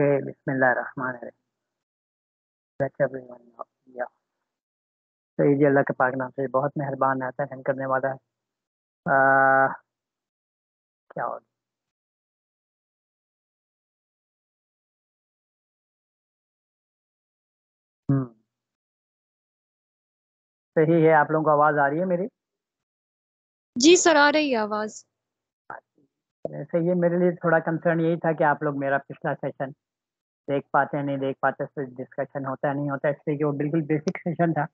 बिस्मिल्लाहिर्रहमानिर्रहीम। Let's everyone या तो ये अल्लाह के पाक नाम से बहुत मेहरबान है रहम करने वाला है। आ, क्या हो? हम्म। सही है आप लोगों को आवाज़ आ रही है मेरी? जी सर आ रही है आवाज़। सही है मेरे लिए थोड़ा कंसर्न यही था कि आप लोग मेरा पिछला सेशन देख पाते हैं, नहीं देख पाते तो डिस्कशन होता है, नहीं होता इसलिए कि वो बिल्कुल बेसिक सेशन था,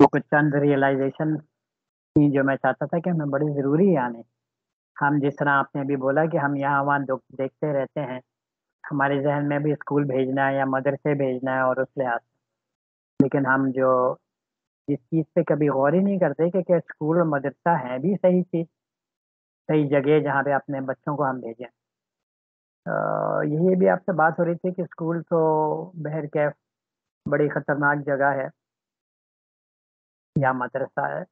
वो कुछ चंद रियलाइजेशन थी जो मैं चाहता था कि हमें बड़ी ज़रूरी है आने। हम जिस तरह आपने अभी बोला कि हम यहाँ वहाँ देखते रहते हैं, हमारे जहन में भी स्कूल भेजना है या मदरसे भेजना है और उस लिहाज लेकिन हम जो जिस चीज़ पे कभी गौर ही नहीं करते कि क्या स्कूल और मदरसा है भी सही चीज़, सही जगह जहाँ पे अपने बच्चों को हम भेजें। यही भी आपसे बात हो रही थी कि स्कूल तो बहर कैफ बड़ी ख़तरनाक जगह है। या मदरसा है।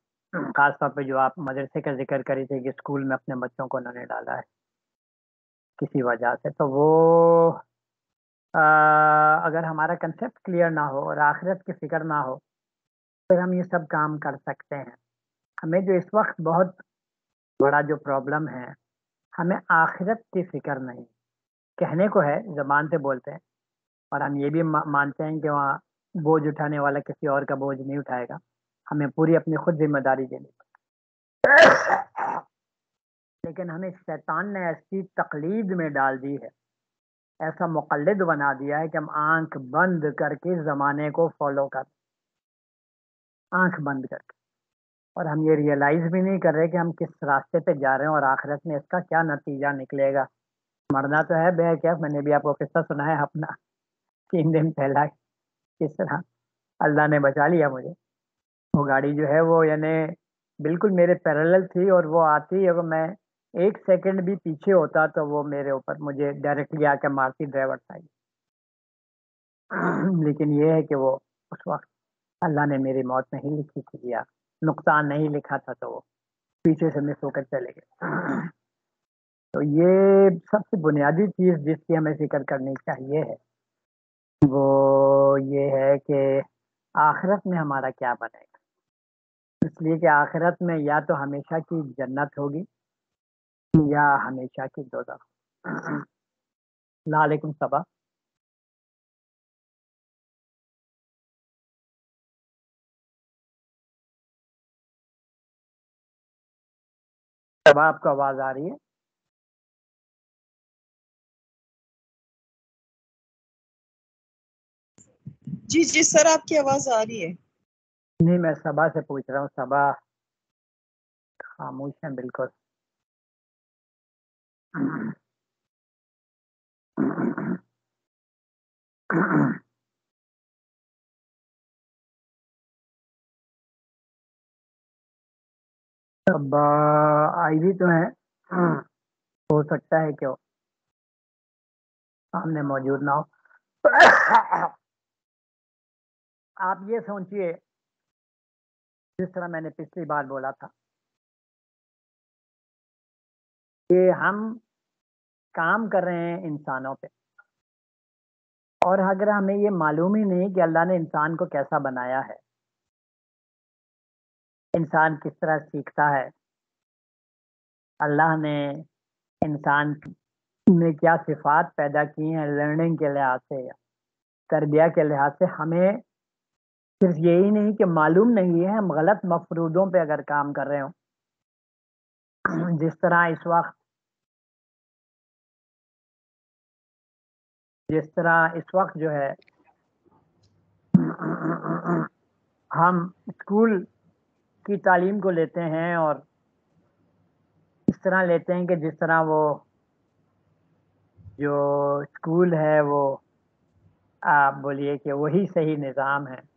ख़ास तौर पे जो आप मदरसे का ज़िक्र करी थी कि स्कूल में अपने बच्चों को उन्होंने डाला है। किसी वजह से तो वो आ, अगर हमारा कंसेप्ट क्लियर ना हो और आखिरत की फ़िक्र ना हो फिर हम ये सब काम कर सकते हैं। हमें जो इस वक्त बहुत बड़ा जो प्रॉब्लम है हमें आखिरत की फ़िक्र नहीं। कहने को है, ज़बान से बोलते हैं। और हम ये भी मानते हैं कि वहाँ बोझ उठाने वाला किसी और का बोझ नहीं उठाएगा। हमें पूरी अपनी खुद ज़िम्मेदारी देनी लेकिन हमें शैतान ने ऐसी तकलीद में डाल दी है। ऐसा मुकलद बना दिया है कि हम आँख बंद करके ज़माने को फॉलो कर आँख बंद करके। और हम ये रियलाइज़ भी नहीं कर रहे कि हम किस रास्ते पे जा रहे हैं और आखिरत में इसका क्या नतीजा निकलेगा। मरना तो है, बे, क्या? मैंने भी आपको किस्सा सुना है अपना। तीन दिन पहला किस तरह अल्लाह ने बचा लिया मुझे। वो गाड़ी जो है वो यानी बिल्कुल मेरे पैरेलल थी और वो आती, अगर मैं एक सेकंड भी पीछे होता तो वो मेरे ऊपर मुझे डायरेक्टली आके मारती, ड्राइवर साइड। लेकिन ये है कि वो उस वक्त अल्लाह ने मेरी मौत नहीं लिखी थी या नुकसान नहीं लिखा था तो वो पीछे से मिस होकर चले गए। तो ये सबसे बुनियादी चीज़ जिसकी हमें फ़िक्र करनी चाहिए है, वो ये है कि आखिरत में हमारा क्या बनेगा? इसलिए कि आखिरत में या तो हमेशा की जन्नत होगी, या हमेशा की दोजा लालेकुम सबा सबा आपको आवाज़ आ रही है? जी जी, सर, आपकी आवाज़ आ रही है। नहीं, मैं सबा से पूछ रहा हूँ सबा खामोश है बिल्कुल। आई भी तो है। हो सकता है क्यों? सामने मौजूद ना हो। आप ये सोचिए, जिस तरह मैंने पिछली बार बोला था, कि हम काम कर रहे हैं इंसानों पे। और अगर हमें ये मालूम ही नहीं कि अल्लाह ने इंसान को कैसा बनाया है, इंसान किस तरह सीखता है, अल्लाह ने इंसान में क्या सिफात पैदा की हैं, लर्निंग के लिहाज से या तरबिया के लिहाज से हमें सिर्फ़ यही नहीं कि मालूम नहीं है, हम गलत मफरूदों पे अगर काम कर रहे हो। जिस तरह इस वक्त जिस तरह इस वक्त जो है, हम स्कूल की तालीम को लेते हैं और इस तरह लेते हैं कि जिस तरह वो जो स्कूल है वो, आप बोलिए कि वही सही निज़ाम है।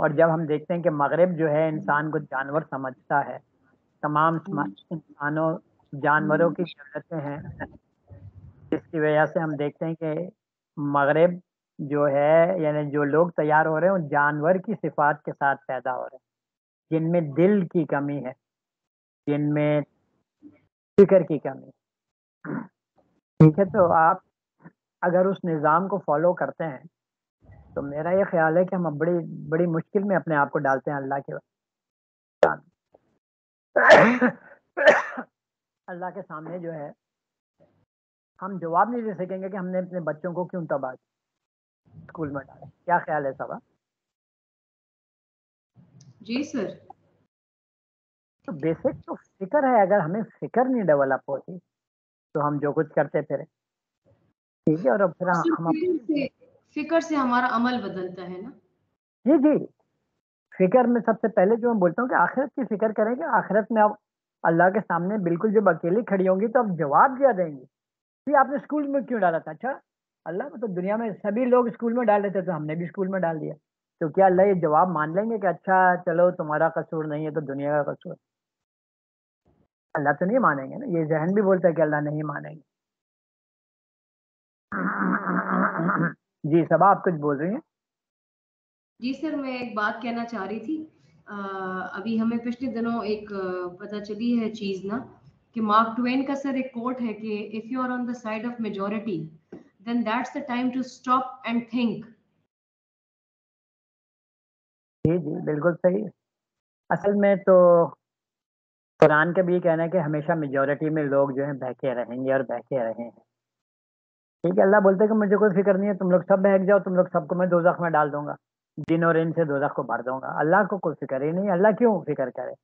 और जब हम देखते हैं कि मगरब जो है इंसान को जानवर समझता है तमाम इंसानों जानवरों की जरूरतें हैं। जिसकी वजह से हम देखते हैं कि मगरब जो है यानी जो लोग तैयार हो रहे हैं जानवर की सिफात के साथ पैदा हो रहे हैं। जिनमें दिल की कमी है जिनमें फ़िक्र की कमी ठीक है तो आप अगर उस निज़ाम को फॉलो करते हैं तो मेरा ये ख्याल है कि हम बड़ी बड़ी मुश्किल में अपने आप को डालते हैं अल्लाह के अल्लाह के सामने जो है हम जवाब नहीं दे सकेंगे कि हमने अपने बच्चों को क्यों तबाह स्कूल में डाला। क्या ख्याल है सबा जी सर। तो बेसिक तो फ़िक्र है अगर हमें फ़िक्र नहीं डेवलप होती तो हम जो कुछ करते फिर। ठीक है और अब फिर हम फ़िक्र से हमारा अमल बदलता है ना? जी जी। फ़िक्र में सबसे पहले जो मैं बोलता हूँ कि आखिरत की फ़िक्र करें कि आखिरत में आप अल्लाह के सामने बिल्कुल जब अकेली खड़ी होंगी तो आप जवाब क्या देंगे? कि आपने स्कूल में क्यों डाला था? अच्छा अल्लाह तो दुनिया में सभी लोग स्कूल में डाल रहे थे तो हमने भी स्कूल में डाल दिया। तो क्या अल्लाह ये जवाब मान लेंगे कि अच्छा चलो तुम्हारा कसूर नहीं है तो दुनिया का कसूर। अल्लाह तो नहीं मानेंगे ना, ये जहन भी बोलता है कि अल्लाह नहीं मानेंगे। जी सब आप कुछ बोल रही हैं? जी सर मैं एक बात कहना चाह रही थी। आ, अभी हमें पिछले दिनों एक पता चली है चीज़ ना कि मार्क ट्वेन का सर एक कोट है कि if you are on the side of majority then that's the time to stop and think जी जी बिल्कुल सही। असल में तो कुरान का भी कहना है कि हमेशा मेजोरिटी में लोग जो है बहके रहेंगे और बहके रहे। हैं ठीक है अल्लाह बोलते कि मुझे कोई फ़िक्र नहीं है, तुम लोग सब बहक जाओ, तुम लोग सबको मैं दो में डाल दूँगा। दिन और इन से दो को भर दूँगा। अल्लाह को कोई फ़िक्र ही नहीं अल्लाह क्यों फ़िक्र करे?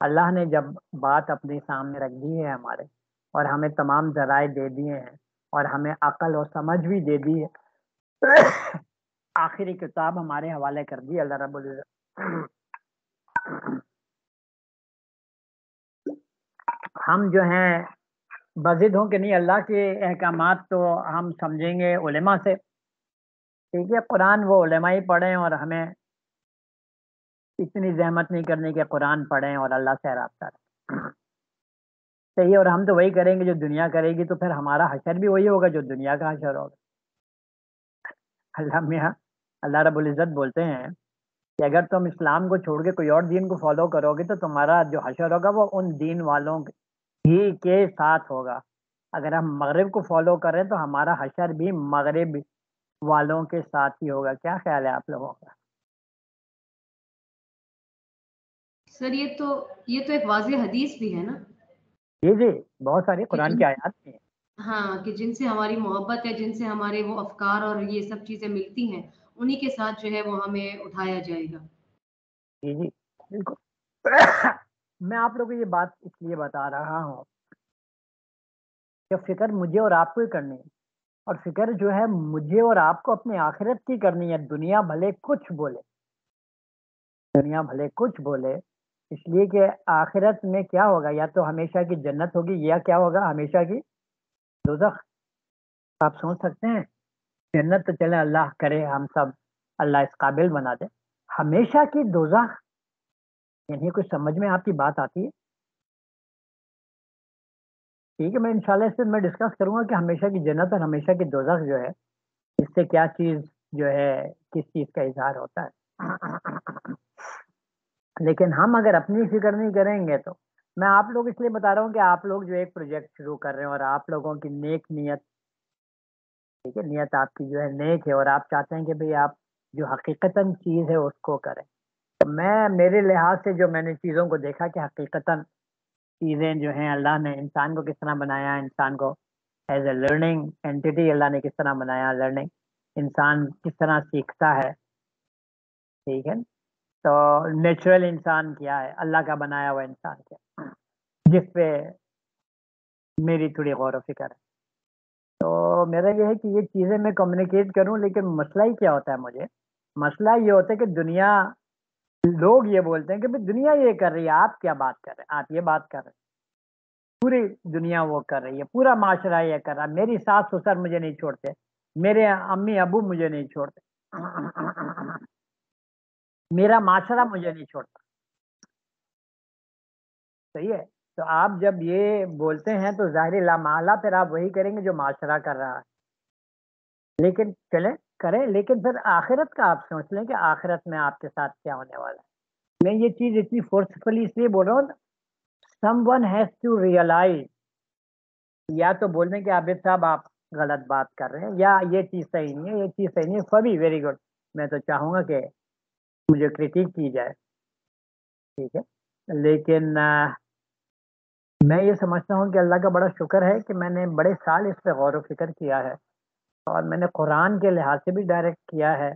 अल्लाह ने जब बात अपने सामने रख दी है हमारे, और हमें तमाम जराए दे दिए हैं, और हमें अकल और समझ भी दे दी है, आखिरी किताब हमारे हवाले कर दी अल्लाह रब्बुल हम जो हैं बजिद हों कि नहीं, अल्लाह के अहकाम तो हम समझेंगे उलेमा से। ठीक है, कुरान वो उलेमा ही पढ़ें और हमें इतनी जहमत नहीं करने के कुरान पढ़ें और अल्लाह से रबता सही और हम तो वही करेंगे जो दुनिया करेगी तो फिर हमारा हशर भी वही होगा जो दुनिया का हशर होगा। अल्लाह मियाँ, अल्लाह रबुल्ज़त बोलते हैं कि अगर तुम इस्लाम को छोड़ के कोई और दीन को फॉलो करोगे तो तुम्हारा जो हशर होगा वो उन दीन वालों ही के साथ होगा। अगर हम मगरब को फॉलो करें तो हमारा हशर भी मगरब वालों के साथ ही होगा। क्या ख्याल है आप लोगों का? सर ये तो ये तो एक वाज हदीस भी है ना? जी जी बहुत सारी कुरान की आयत भी हाँ कि जिनसे हमारी मोहब्बत है जिनसे हमारे वो अफकार और ये सब चीज़ें मिलती हैं उन्हीं के साथ जो है वो हमें उठाया जाएगा। जी जी बिल्कुल। मैं आप लोगों को ये बात इसलिए बता रहा हूँ फ़िक्र मुझे और आपको ही करनी है। और फ़िक्र जो है मुझे और आपको अपनी आखिरत की करनी है। दुनिया भले कुछ बोले। दुनिया भले कुछ बोले। इसलिए कि आखिरत में क्या होगा? या तो हमेशा की जन्नत होगी या क्या होगा? हमेशा की दोजख। आप सोच सकते हैं, जन्नत तो चले अल्लाह करे, हम सब अल्लाह इस काबिल बना दे। हमेशा की दोजख। यानी कुछ समझ में आपकी बात आती है? ठीक है, मैं इंशाल्लाह इस पर मैं डिस्कस करूँगा कि हमेशा की जन्नत और हमेशा की दोजख जो है, इससे क्या चीज़ जो है, किस चीज़ का इजहार होता है? लेकिन हम अगर अपनी फ़िक्र नहीं करेंगे तो मैं आप लोग इसलिए बता रहा हूँ कि आप लोग जो एक प्रोजेक्ट शुरू कर रहे हैं और आप लोगों की नेक नियत, ठीक है, नियत आपकी जो है नेक है और आप चाहते हैं कि भाई आप जो हकीकतन चीज़ है उसको करें। मैं, मेरे लिहाज से जो मैंने चीज़ों को देखा कि हकीकता चीज़ें जो हैं अल्लाह ने इंसान को किस तरह बनाया, इंसान को as a learning entity Allah ने किस तरह बनाया लर्निंग इंसान किस तरह सीखता है। ठीक है? तो नेचुरल इंसान क्या है? अल्लाह का बनाया हुआ इंसान क्या जिस पे मेरी थोड़ी गौर फ़िक्र है। तो मेरा यह है कि ये चीज़ें मैं कम्युनिकेट करूँ, लेकिन मसला ही क्या होता है मुझे? मसला ये होता है कि दुनिया लोग ये बोलते हैं कि भाई दुनिया ये कर रही है, आप क्या बात कर रहे हैं? आप ये बात कर रहे हैं। पूरी दुनिया वो कर रही है, पूरा माशरा ये कर रहा है। मेरी सास ससुर मुझे नहीं छोड़ते, मेरे अम्मी अबू मुझे नहीं छोड़ते। मेरा माशरा मुझे नहीं छोड़ता। सही है? तो आप जब ये बोलते हैं तो ज़ाहिर लामाला फिर आप वही करेंगे जो माशरा कर रहा है। लेकिन चले करें लेकिन फिर आखिरत का आप सोच लें कि आखिरत में आपके साथ क्या होने वाला है। मैं ये चीज़ इतनी फोर्सफुली इसलिए बोल रहा हूँ someone has to realise या तो बोल दें कि आबिद साहब आप गलत बात कर रहे हैं या ये चीज़ सही नहीं है ये चीज़ सही नहीं है सभी वेरी गुड मैं तो चाहूँगा कि मुझे क्रिटिक की जाए। ठीक है? लेकिन आ, मैं ये समझता हूँ कि अल्लाह का बड़ा शुक्र है कि मैंने बड़े साल इस पर गौर व फ़िक्र किया है। और मैंने कुरान के लिहाज से भी डायरेक्ट किया है।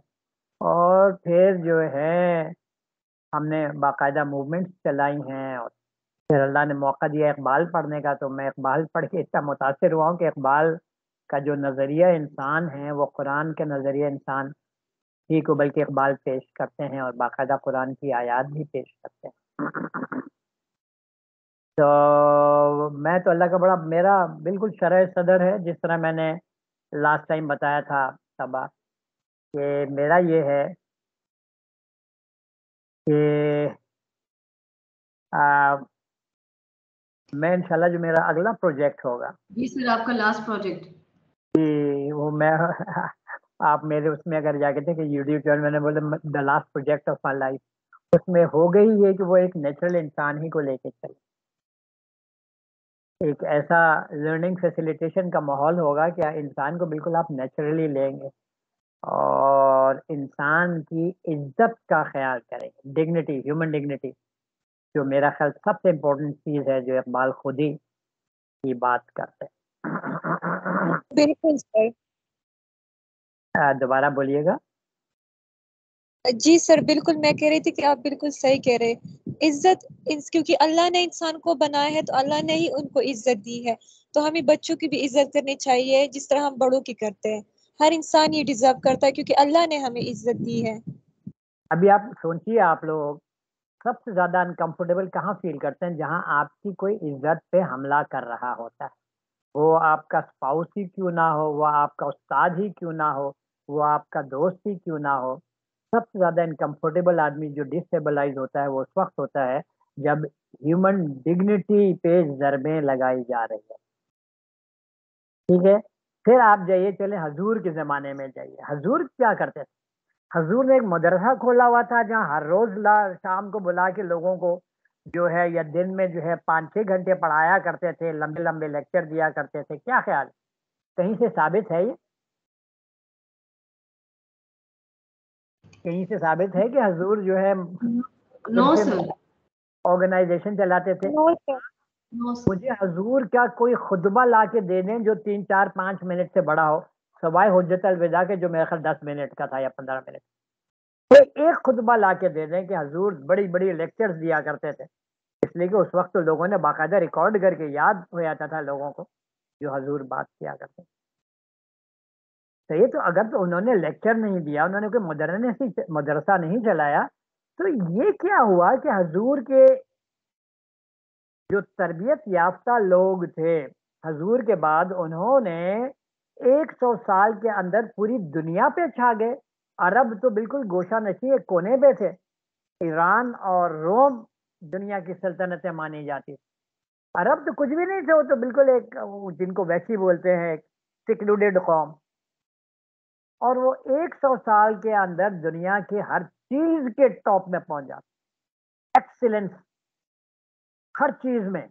और फिर जो है, हमने बाकायदा मूवमेंट्स चलाई हैं और फिर अल्लाह ने मौका दिया इकबाल पढ़ने का तो मैं इकबाल पढ़ के इतना मुतासर हुआ हूँ कि इकबाल का जो नज़रिया इंसान है, वो कुरान के नज़रिया इंसान ही को बल्कि इकबाल पेश करते हैं और बाकायदा कुरान की आयात भी पेश करते हैं। तो मैं तो अल्लाह का बड़ा, मेरा बिल्कुल शरह सदर है, जिस तरह मैंने लास्ट टाइम बताया था सबा कि मेरा ये है कि मैं इंशाल्लाह जो मेरा अगला प्रोजेक्ट होगा। जी सर आपका लास्ट प्रोजेक्ट जी वो मैं आप मेरे उसमें अगर जाके थे कि यूट्यूब चैनल मैंने बोले the last project of my life उसमें हो गई है कि वो एक नेचुरल इंसान ही को लेके चले। एक ऐसा लर्निंग फैसिलिटेशन का माहौल होगा कि इंसान को बिल्कुल आप नेचुरली लेंगे। और इंसान की इज़्ज़त का ख्याल करेंगे डिग्निटी ह्यूमन डिग्निटी जो मेरा ख्याल सबसे इम्पोर्टेंट चीज़ है जो इकबाल खुद ही की बात करते हैं। बिल्कुल सर दोबारा बोलिएगा। जी सर बिल्कुल मैं कह रही थी कि आप बिल्कुल सही कह रहे इज़्ज़त क्योंकि अल्लाह ने इंसान को बनाया है तो अल्लाह ने ही उनको इज़्ज़त दी है। तो हमें बच्चों की भी इज़्ज़त करनी चाहिए, जिस तरह हम बड़ों की करते हैं। हर इंसान ये डिजर्व करता है, क्योंकि अल्लाह ने हमें इज़्ज़त दी है। अभी आप सोचिए, आप लोग सबसे ज़्यादा अनकंफर्टेबल कहाँ फील करते हैं, जहाँ आपकी कोई इज़्ज़त पे हमला कर रहा होता है? वो आपका स्पाउस ही क्यों ना हो, वो आपका उस्ताद ही क्यों ना हो, वो आपका दोस्त ही क्यों ना हो? सबसे ज़्यादा इनकम्फर्टेबल आदमी जो डिस्टेबलाइज होता है, वो उस वक्त होता है जब ह्यूमन डिग्निटी पे ज़रबें लगाई जा रही है। ठीक है? फिर आप जाइए, चले हजूर के ज़माने में जाइए। हजूर क्या करते थे? हजूर ने एक मदरसा खोला हुआ था, जहाँ हर रोज़ ला, शाम को बुला के लोगों को जो है या दिन में जो है पाँच छः घंटे पढ़ाया करते थे लंबे लंबे लेक्चर दिया करते थे। क्या ख्याल? कहीं से साबित है ये? कहीं से साबित है कि हजूर जो है नो सर। ऑर्गेनाइजेशन चलाते थे? No sir. मुझे हजूर क्या कोई खुतबा ला के दे दें जो तीन चार पाँच मिनट से बड़ा हो? सवाए हज़रत अलविदा के जो मेरे ख्याल दस मिनट का था या पंद्रह मिनट। तो एक खुतबा ला के दे दें कि हजूर बड़ी बड़ी लेक्चर्स दिया करते थे। इसलिए कि उस वक्त तो लोगों ने बाकायदा रिकॉर्ड करके याद हो जाता था लोगों को जो हजूर बात किया करते तो ये तो अगर तो उन्होंने लेक्चर नहीं दिया, उन्होंने कोई मदरसा मदरसा नहीं चलाया तो ये क्या हुआ कि हजूर के जो तरबियत याफ्ता लोग थे, हजूर के बाद उन्होंने 100 साल के अंदर पूरी दुनिया पे छा गए। अरब तो बिल्कुल गोशा नशी एक कोने पे थे। ईरान और रोम दुनिया की सल्तनतें मानी जाती। अरब तो कुछ भी नहीं थे, वो तो बिल्कुल एक, जिनको वैसी बोलते हैं सिक्लूडेड कौम। और वो 100 साल के अंदर दुनिया के हर चीज़ के टॉप में पहुँच जाते एक्सीलेंस हर चीज़ में।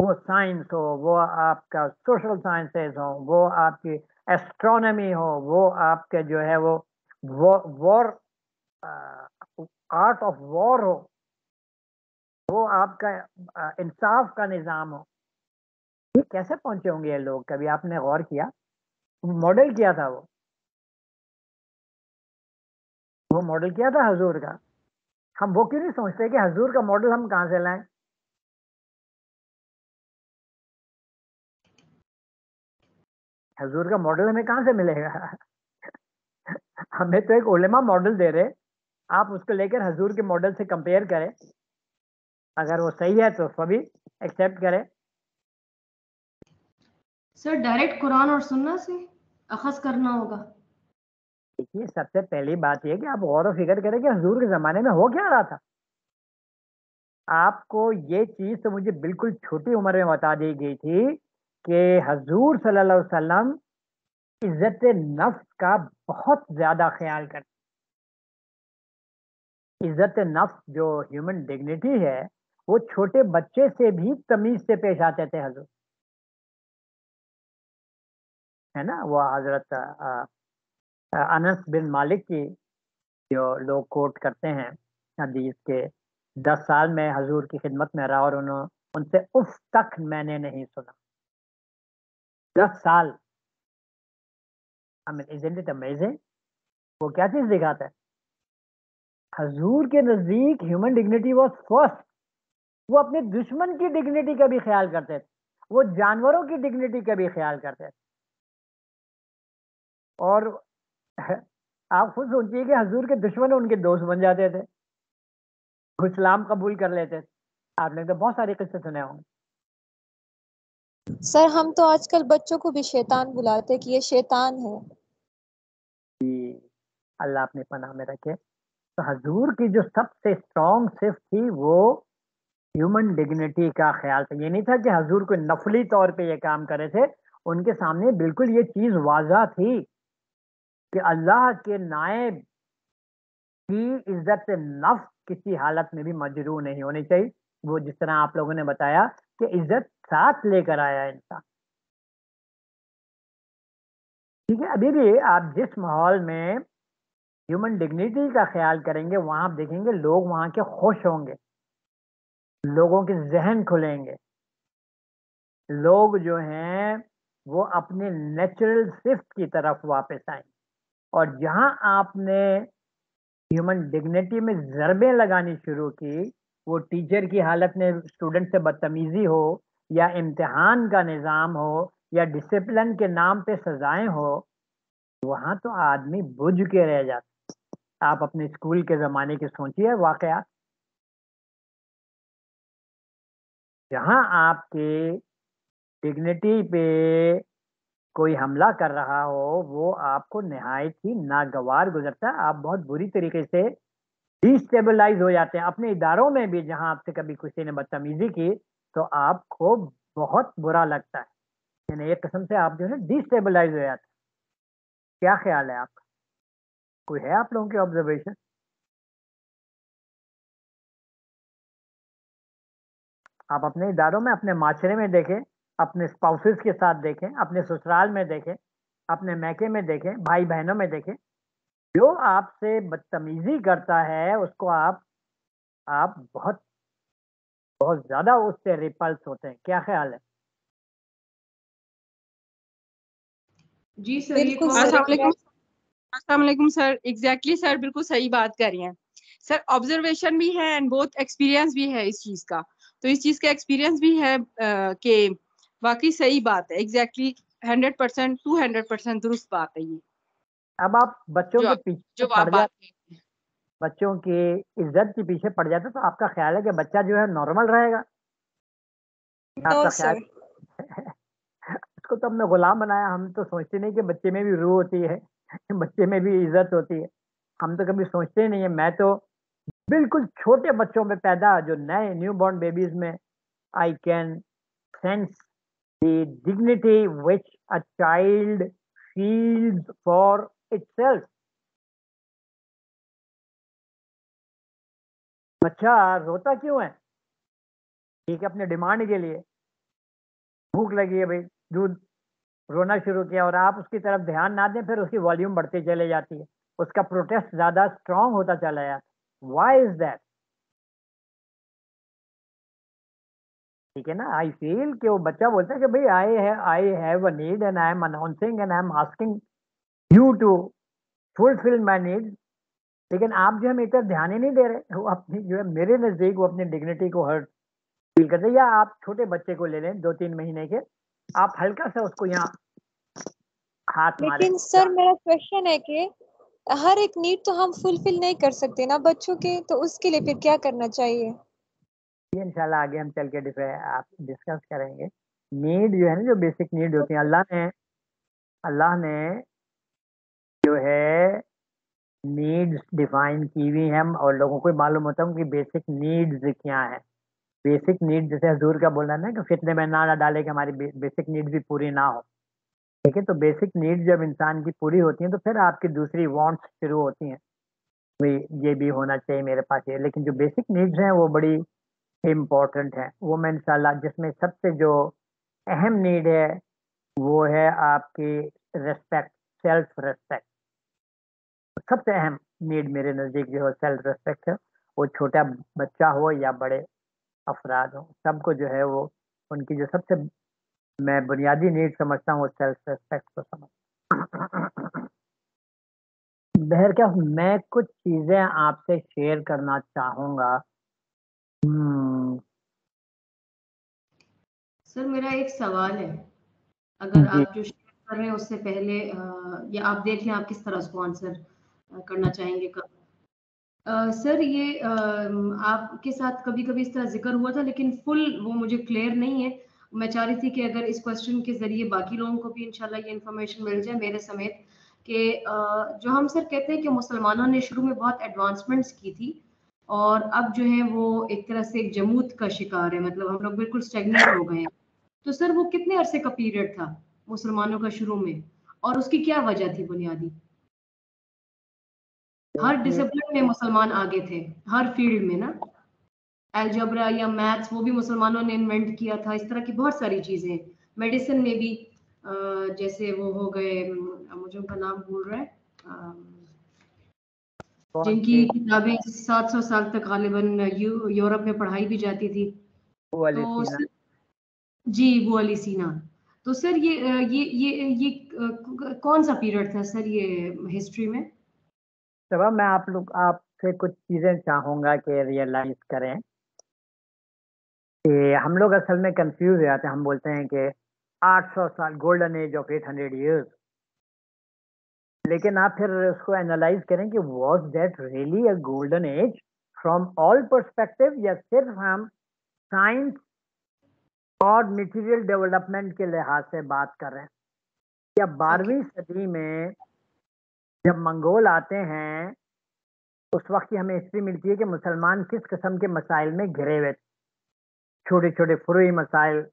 वो साइंस हो, वो आपका सोशल साइंसेस हो, वो आपकी एस्ट्रोनॉमी हो, वो आपके जो है वो वॉर आर्ट ऑफ़ वॉर हो। वो आपका इंसाफ का निज़ाम हो। ये कैसे पहुँचे होंगे ये लोग? कभी आपने गौर किया? मॉडल किया था वो। वो मॉडल किया था हजूर का। हम वो क्यों नहीं सोचते कि हजूर का मॉडल हम कहाँ से लाएँ? हजूर का मॉडल हमें कहाँ से मिलेगा? हमें तो एक ओलेमा मॉडल दे रहे। आप उसको लेकर हजूर के मॉडल से कंपेयर करें। अगर वो सही है तो सभी एक्सेप्ट करें। सर डायरेक्ट कुरान और सुन्ना से अखज करना होगा। देखिए, सबसे पहली बात यह कि आप गौर फ़िक्र करें कि हजूर के ज़माने में हो क्या रहा था। आपको ये चीज़ तो मुझे बिल्कुल छोटी उम्र में बता दी गई थी कि हजूर सल्लल्लाहु अलैहि वसल्लम इज़्ज़त नफ्स का बहुत ज़्यादा ख्याल करते इज़्ज़त नफ्स जो ह्यूमन डिग्निटी है, वो छोटे बच्चे से भी तमीज से पेश आते थे हजूर। है ना? वो हज़रत अनस बिन मालिक की जो लोग कोट करते हैं हदीस के, दस साल में हजूर की खिदमत में रहा और उन्होंने उनसे उफ तक मैंने नहीं सुना। दस साल। अमेजिंग वो क्या चीज़ दिखाता है? हजूर के नज़दीक ह्यूमन डिग्निटी वॉज़ फ़र्स्ट वो अपने दुश्मन की डिग्निटी का भी ख्याल करते थे। वो जानवरों की डिग्निटी का भी ख्याल करते थे। और आप खुद सोचिए कि हजूर के दुश्मन उनके दोस्त बन जाते थे। इस्लाम कबूल कर लेते थे। आपने तो बहुत सारे किस्से सुने होंगे। सर हम तो आजकल बच्चों को भी शैतान बुलाते कि ये शैतान है। अल्लाह अपने पनाह में रखे। तो हजूर की जो सबसे स्ट्रॉन्ग सिर्फ़ थी वो ह्यूमन डिग्निटी का ख्याल था। ये नहीं था कि हजूर को नफली तौर पे ये काम करे थे। उनके सामने बिल्कुल ये चीज़ वाजा थी। कि अल्लाह के नायब की इज़्ज़त नफ किसी हालत में भी मजरू नहीं होनी चाहिए। वो जिस तरह आप लोगों ने बताया कि इज़्ज़त साथ लेकर आया इंसान। ठीक है, अभी भी आप जिस माहौल में ह्यूमन डिग्निटी का ख्याल करेंगे, वहाँ आप देखेंगे लोग वहाँ के खुश होंगे, लोगों के जहन खुलेंगे। लोग जो हैं, वो अपने नेचुरल सिफ्ट की तरफ़ वापस आएँगे। और जहाँ आपने ह्यूमन डिग्निटी में जरबे लगानी शुरू की, वो टीचर की हालत में स्टूडेंट से बदतमीजी हो, या इम्तिहान का निज़ाम हो, या डिसिप्लिन के नाम पे सजाएँ हो, वहाँ तो आदमी बुझ के रह जाता आप अपने स्कूल के ज़माने की सोचिए वाकया। जहाँ आपके डिग्निटी पे कोई हमला कर रहा हो, वो आपको नहायत ही नागवार गुजरता है। आप बहुत बुरी तरीके से डिस्टेबलाइज हो जाते हैं। अपने इदारों में भी जहाँ आपसे कभी किसी ने बदतमीजी की तो आपको बहुत बुरा लगता है। यानी एक किस्म से आप जो है डिस्टेबलाइज हो जाते हैं। क्या ख्याल है आपका? कोई है आप लोगों की ऑब्जर्वेशन आप अपने इदारों में, अपने माशरे में देखें। अपने स्पाउसेस के साथ देखें अपने ससुराल में देखें अपने मैके में देखें भाई बहनों में देखें जो आपसे बदतमीजी करता है उसको आप आप बहुत बहुत ज़्यादा उससे रिपल्स होते हैं। क्या ख्याल है? जी सर अस्सलाम सर। एग्जैक्टली सर बिल्कुल सही बात कर रही हैं। सर ऑब्जर्वेशन भी है एंड बहुत एक्सपीरियंस भी है इस चीज़ का। तो इस चीज़ का एक्सपीरियंस भी है कि वाकई सही बात है। Exactly hundred percent two hundred percent दुरुस्त बात है ये। अब आप बच्चों के पीछे जो पड़ जाते बच्चों की इज़्ज़त के पीछे पड़ जाते तो आपका ख्याल है कि बच्चा जो है नॉर्मल रहेगा? आपका ख्याल उसको तो हमने गुलाम बनाया। हम तो सोचते नहीं कि बच्चे में भी रूह होती है बच्चे में भी इज़्ज़त होती है। हम तो कभी सोचते नहीं है। मैं तो बिल्कुल छोटे बच्चों में पैदा जो नए न्यू बॉर्न बेबीज में I can sense the dignity which a child feels for itself. बच्चा रोता क्यों है? ठीक है, अपने डिमांड के लिए। भूख लगी है भाई, दूध रोना शुरू किया और आप उसकी तरफ़ ध्यान ना दें, फिर उसकी वॉल्यूम बढ़ती चले जाती है। उसका प्रोटेस्ट ज़्यादा स्ट्रांग होता चला जाता वाई इज़ दैट ठीक है ना? आई फील कि वो बच्चा बोलता है कि भाई आई है I have a need and I am announcing and I am asking you to fulfil my need लेकिन आप जो है मेरी तरफ़ ध्यान ही नहीं दे रहे। वो अपनी जो है मेरे नज़दीक वो अपनी डिग्निटी को हर्ट फील करते या आप छोटे बच्चे को ले लें दो तीन महीने के। आप हल्का सा उसको यहाँ हाथ लेकिन सर मेरा क्वेश्चन है कि हर एक नीड तो हम फुलफिल नहीं कर सकते ना बच्चों के। तो उसके लिए फिर क्या करना चाहिए? इंशाल्लाह आगे हम चल के आप डिस्कस करेंगे। नीड जो है ना, जो बेसिक नीड होती है, अल्लाह ने अल्लाह ने जो है नीड्स डिफाइन की हुई हैं और लोगों को मालूम होता है कि बेसिक नीड्स क्या है। बेसिक नीड जैसे हजूर का बोलना ना कि फितने में ना डाले कि हमारी बेसिक नीड्स भी पूरी ना हो। ठीक है तो बेसिक नीड जब इंसान की पूरी होती हैं तो फिर आपकी दूसरी वांट्स शुरू होती हैं। भाई ये भी होना चाहिए मेरे पास ये। लेकिन जो बेसिक नीड्स हैं, वो बड़ी इम्पोर्टेंट है। वो मैं जिसमें सबसे जो अहम नीड है, वो है आपकी रेस्पेक्ट सेल्फ रेस्पेक्ट सबसे अहम नीड मेरे नज़दीक जो है सेल्फ रेस्पेक्ट है। वो छोटा बच्चा हो या बड़े अफराद हो, सबको जो है वो, उनकी जो सबसे मैं बुनियादी नीड समझता हूँ, वो सेल्फ रेस्पेक्ट को समझ। बहर क्या मैं कुछ चीज़ें आपसे शेयर करना चाहूँगा? सर मेरा एक सवाल है। अगर आप जो शेयर कर रहे हैं उससे पहले या आप देख लें आप किस तरह उसको आंसर करना चाहेंगे कब? सर ये आपके साथ कभी कभी इस तरह ज़िक्र हुआ था लेकिन फुल वो मुझे क्लियर नहीं है। मैं चाह रही थी कि अगर इस क्वेश्चन के ज़रिए बाकी लोगों को भी इंशाल्लाह ये इन्फॉर्मेशन मिल जाए मेरे समेत कि जो हम सर कहते हैं कि मुसलमानों ने शुरू में बहुत एडवांसमेंट्स की थी और अब जो है वो एक तरह से एक जमूत का शिकार है। मतलब हम लोग बिल्कुल स्टेगनेट हो गए हैं। तो सर वो कितने अरसे का पीरियड था मुसलमानों का शुरू में? और उसकी क्या वजह थी बुनियादी? हर डिसिप्लिन में मुसलमान आगे थे हर फ़ील्ड में ना? एल्जबरा या मैथ्स वो भी मुसलमानों ने इन्वेंट किया था इस तरह की बहुत सारी चीज़ें मेडिसिन में भी जैसे वो हो गए मुझे उनका नाम भूल रहा है जिनकी किताबें 700 साल तक गालिबन यूरोप में पढ़ाई भी जाती थी। तो सर, जी, वो अली सीना। तो सर, ये ये ये ये कौन सा पीरियड था सर ये हिस्ट्री में? तब मैं आप लोग, आपसे कुछ चीज़ें चाहूँगा कि रियलाइज़ करें। कि हम लोग असल में कंफ्यूज हो जाते हैं। हम बोलते हैं कि 800 साल गोल्डन एज ऑफ़ 800 इयर्स लेकिन आप फिर उसको एनालाइज करें कि was that really a golden age from all perspective या सिर्फ़ हम साइंस और मटेरियल डेवलपमेंट के लिहाज से बात कर रहे हैं। या बारहवीं सदी में जब मंगोल आते हैं उस वक्त की हमें हिस्ट्री मिलती है कि मुसलमान किस किस्म के मसाइल में घिरे हुए थे। छोटे छोटे फुरुई मसाइल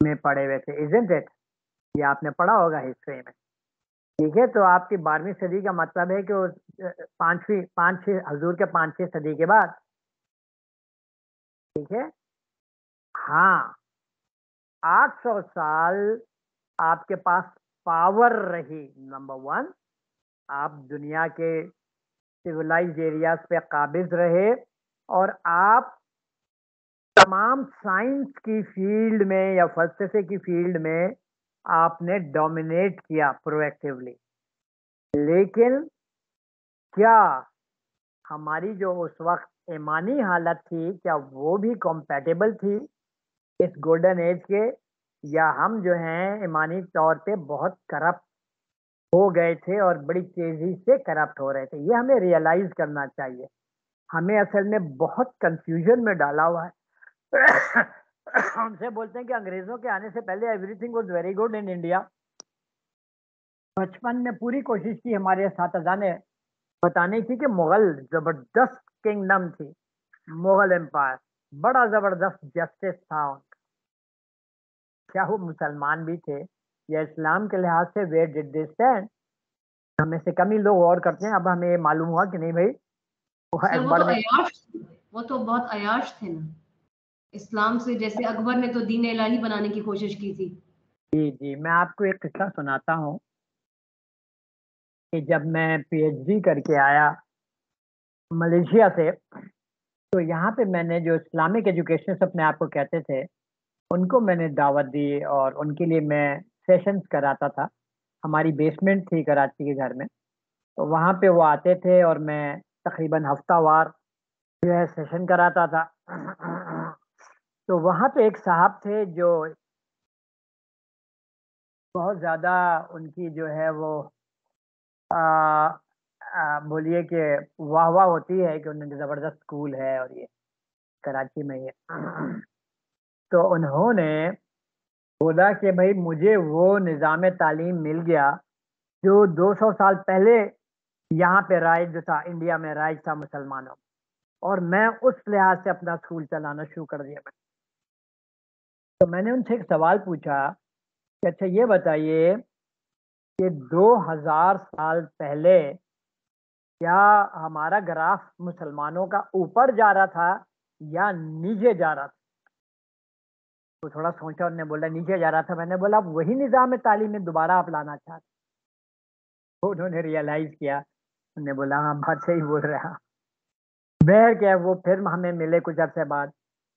में पड़े हुए थे। इजेंट इट ये आपने पढ़ा होगा हिस्ट्री में। ठीक है तो आपकी बारहवीं सदी का मतलब है कि पांचवी पाँच छः हजूर के पाँच छः सदी के बाद ठीक है? हाँ आठ सौ साल आपके पास पावर रही। नंबर वन आप दुनिया के सिविलाइज एरियाज़ पे काबिज रहे और आप तमाम साइंस की फ़ील्ड में या फलसफे की फ़ील्ड में आपने डोमिनेट किया प्रोएक्टिवली लेकिन क्या हमारी जो उस वक्त ईमानी हालत थी, क्या वो भी कंपैटिबल थी? इस गोल्डन एज के, या हम जो हैं ईमानी तौर पे बहुत करप्ट हो गए थे और बड़ी तेज़ी से करप्ट हो रहे थे। ये हमें रियलाइज़ करना चाहिए। हमें असल में बहुत कंफ्यूजन में डाला हुआ है। उनसे बोलते हैं कि अंग्रेज़ों के आने से पहले everything was very good in India बचपन में पूरी कोशिश की हमारे साथ ने। बताने की कि मुगल ज़बरदस्त किंगडम थी। मुगल एम्पायर बड़ा ज़बरदस्त जस्टिस था क्या वो मुसलमान भी थे या इस्लाम के लिहाज से वेयर डिड दे स्टैंड हमें से कम ही लोग और करते हैं। अब हमें ये मालूम हुआ कि नहीं भाई वो, वो, तो अयाश, वो तो बहुत अयाश थे ना। इस्लाम से जैसे अकबर ने तो दीन इलाही बनाने की कोशिश की थी। जी जी मैं आपको एक किस्सा सुनाता हूँ। कि जब मैं पीएचडी करके आया मलेशिया से तो यहाँ पे मैंने जो इस्लामिक एजुकेशन अपने आप को कहते थे उनको मैंने दावत दी और उनके लिए मैं सेशंस कराता था। हमारी बेसमेंट थी कराची के घर में। तो वहाँ पे वो आते थे और मैं तकरीबन हफ्तावार जो है सेशन कराता था। तो वहाँ पे एक साहब थे जो बहुत ज़्यादा उनकी जो है वो बोलिए कि वाह वाह होती है कि उन्होंने ज़बरदस्त स्कूल है और ये कराची में ये। तो उन्होंने बोला कि भाई मुझे वो निज़ाम तालीम मिल गया जो 200 साल पहले यहाँ पे राइज था, इंडिया में राइज था मुसलमानों। और मैं उस लिहाज से अपना स्कूल चलाना शुरू कर दिया मैं तो मैंने उनसे एक सवाल पूछा कि अच्छा ये बताइए कि 2000 साल पहले क्या हमारा ग्राफ मुसलमानों का ऊपर जा रहा था या नीचे जा रहा था? तो थोड़ा सोचा उन्होंने बोला, नीचे जा रहा था। मैंने बोला, आप वही निज़ाम तालीम में दोबारा आप लाना चाहते तो उन्होंने रियलाइज़ किया। उन्होंने बोला हाँ बात सही बोल रहा बहर क्या, वो फिर हमें मिले कुछ अर्से बाद।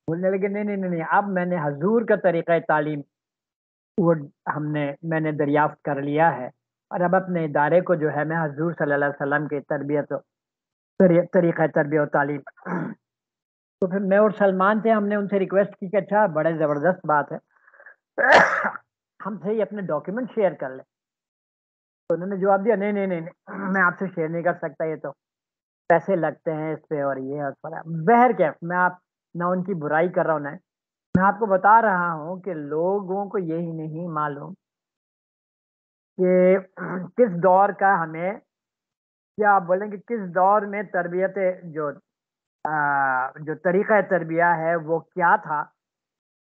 बोलने लगे, नहीं नहीं नहीं अब मैंने हजूर का तरीक़ा तालीम, वो हमने, मैंने दरियाफ्त कर लिया है। और अब अपने इदारे को जो है, मैं हजूर सल्लल्लाहु अलैहि वसल्लम की तरबियत तरीक़ा तरबियत तालीम तो फिर मैं और सलमान थे हमने उनसे रिक्वेस्ट की कि अच्छा बड़े ज़बरदस्त बात है। हमसे ही अपने डॉक्यूमेंट शेयर कर लें। तो उन्होंने जवाब दिया नहीं नहीं नहीं, मैं आपसे शेयर नहीं कर सकता ये तो। पैसे लगते हैं इस पे और ये और बहर क्या मैं आप ना उनकी बुराई कर रहा हूँ ना मैं आपको बता रहा हूँ कि लोगों को यही नहीं मालूम कि किस दौर का हमें क्या आप बोलेंगे किस दौर में तरबियत जो जो तरीक़ा तरबिया है, वो क्या था?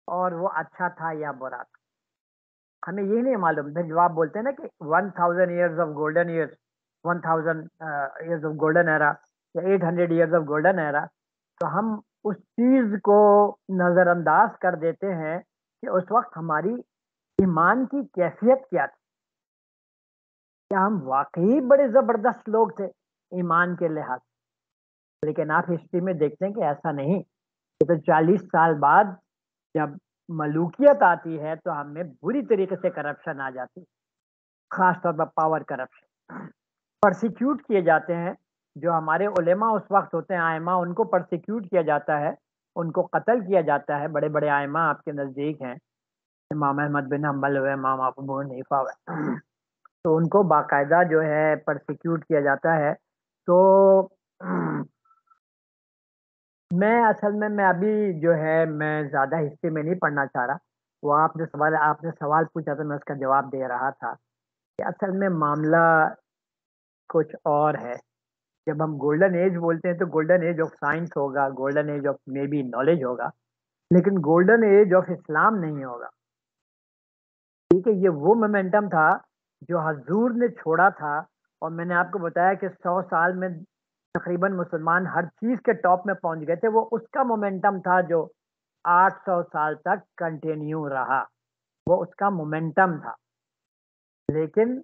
और वो अच्छा था या बुरा था? हमें यही नहीं मालूम। फिर जवाब बोलते हैं ना कि one thousand years of golden years one thousand years of golden era या eight hundred years of golden era तो हम उस चीज़ को नज़रअंदाज कर देते हैं कि उस वक्त हमारी ईमान की कैफियत क्या थी। क्या हम वाकई बड़े ज़बरदस्त लोग थे ईमान के लिहाज लेकिन आप हिस्ट्री में देखते हैं कि ऐसा नहीं। तो चालीस साल बाद जब मलूकियत आती है तो हमें बुरी तरीके से करप्शन आ जाती है। ख़ास तौर पर पावर करप्शन परसिक्यूट किए जाते हैं। जो हमारे उलेमा उस वक्त होते हैं, आयमा, उनको परसिक्यूट किया जाता है। उनको कत्ल किया जाता है। बड़े बड़े आयमा आपके नज़दीक हैं। इमाम अहमद बिन हम्बल हुए, इमाम अबू हुए। तो उनको बाकायदा जो है परसिक्यूट किया जाता है। तो मैं असल में, मैं अभी जो है, मैं ज़्यादा हिस्से में नहीं पढ़ना चाह रहा। वो आपने सवाल आपने सवाल पूछा तो मैं उसका जवाब दे रहा था कि असल में मामला कुछ और है। जब हम गोल्डन एज बोलते हैं तो गोल्डन एज ऑफ़ साइंस होगा golden age of maybe knowledge होगा, लेकिन गोल्डन एज ऑफ़ इस्लाम नहीं होगा। ठीक है, ये वो मोमेंटम था जो हजूर ने छोड़ा था, और मैंने आपको बताया कि सौ साल में तकरीबन मुसलमान हर चीज़ के टॉप में पहुँच गए थे। वो उसका मोमेंटम था जो 800 साल तक कंटिन्यू रहा। वो उसका मोमेंटम था। लेकिन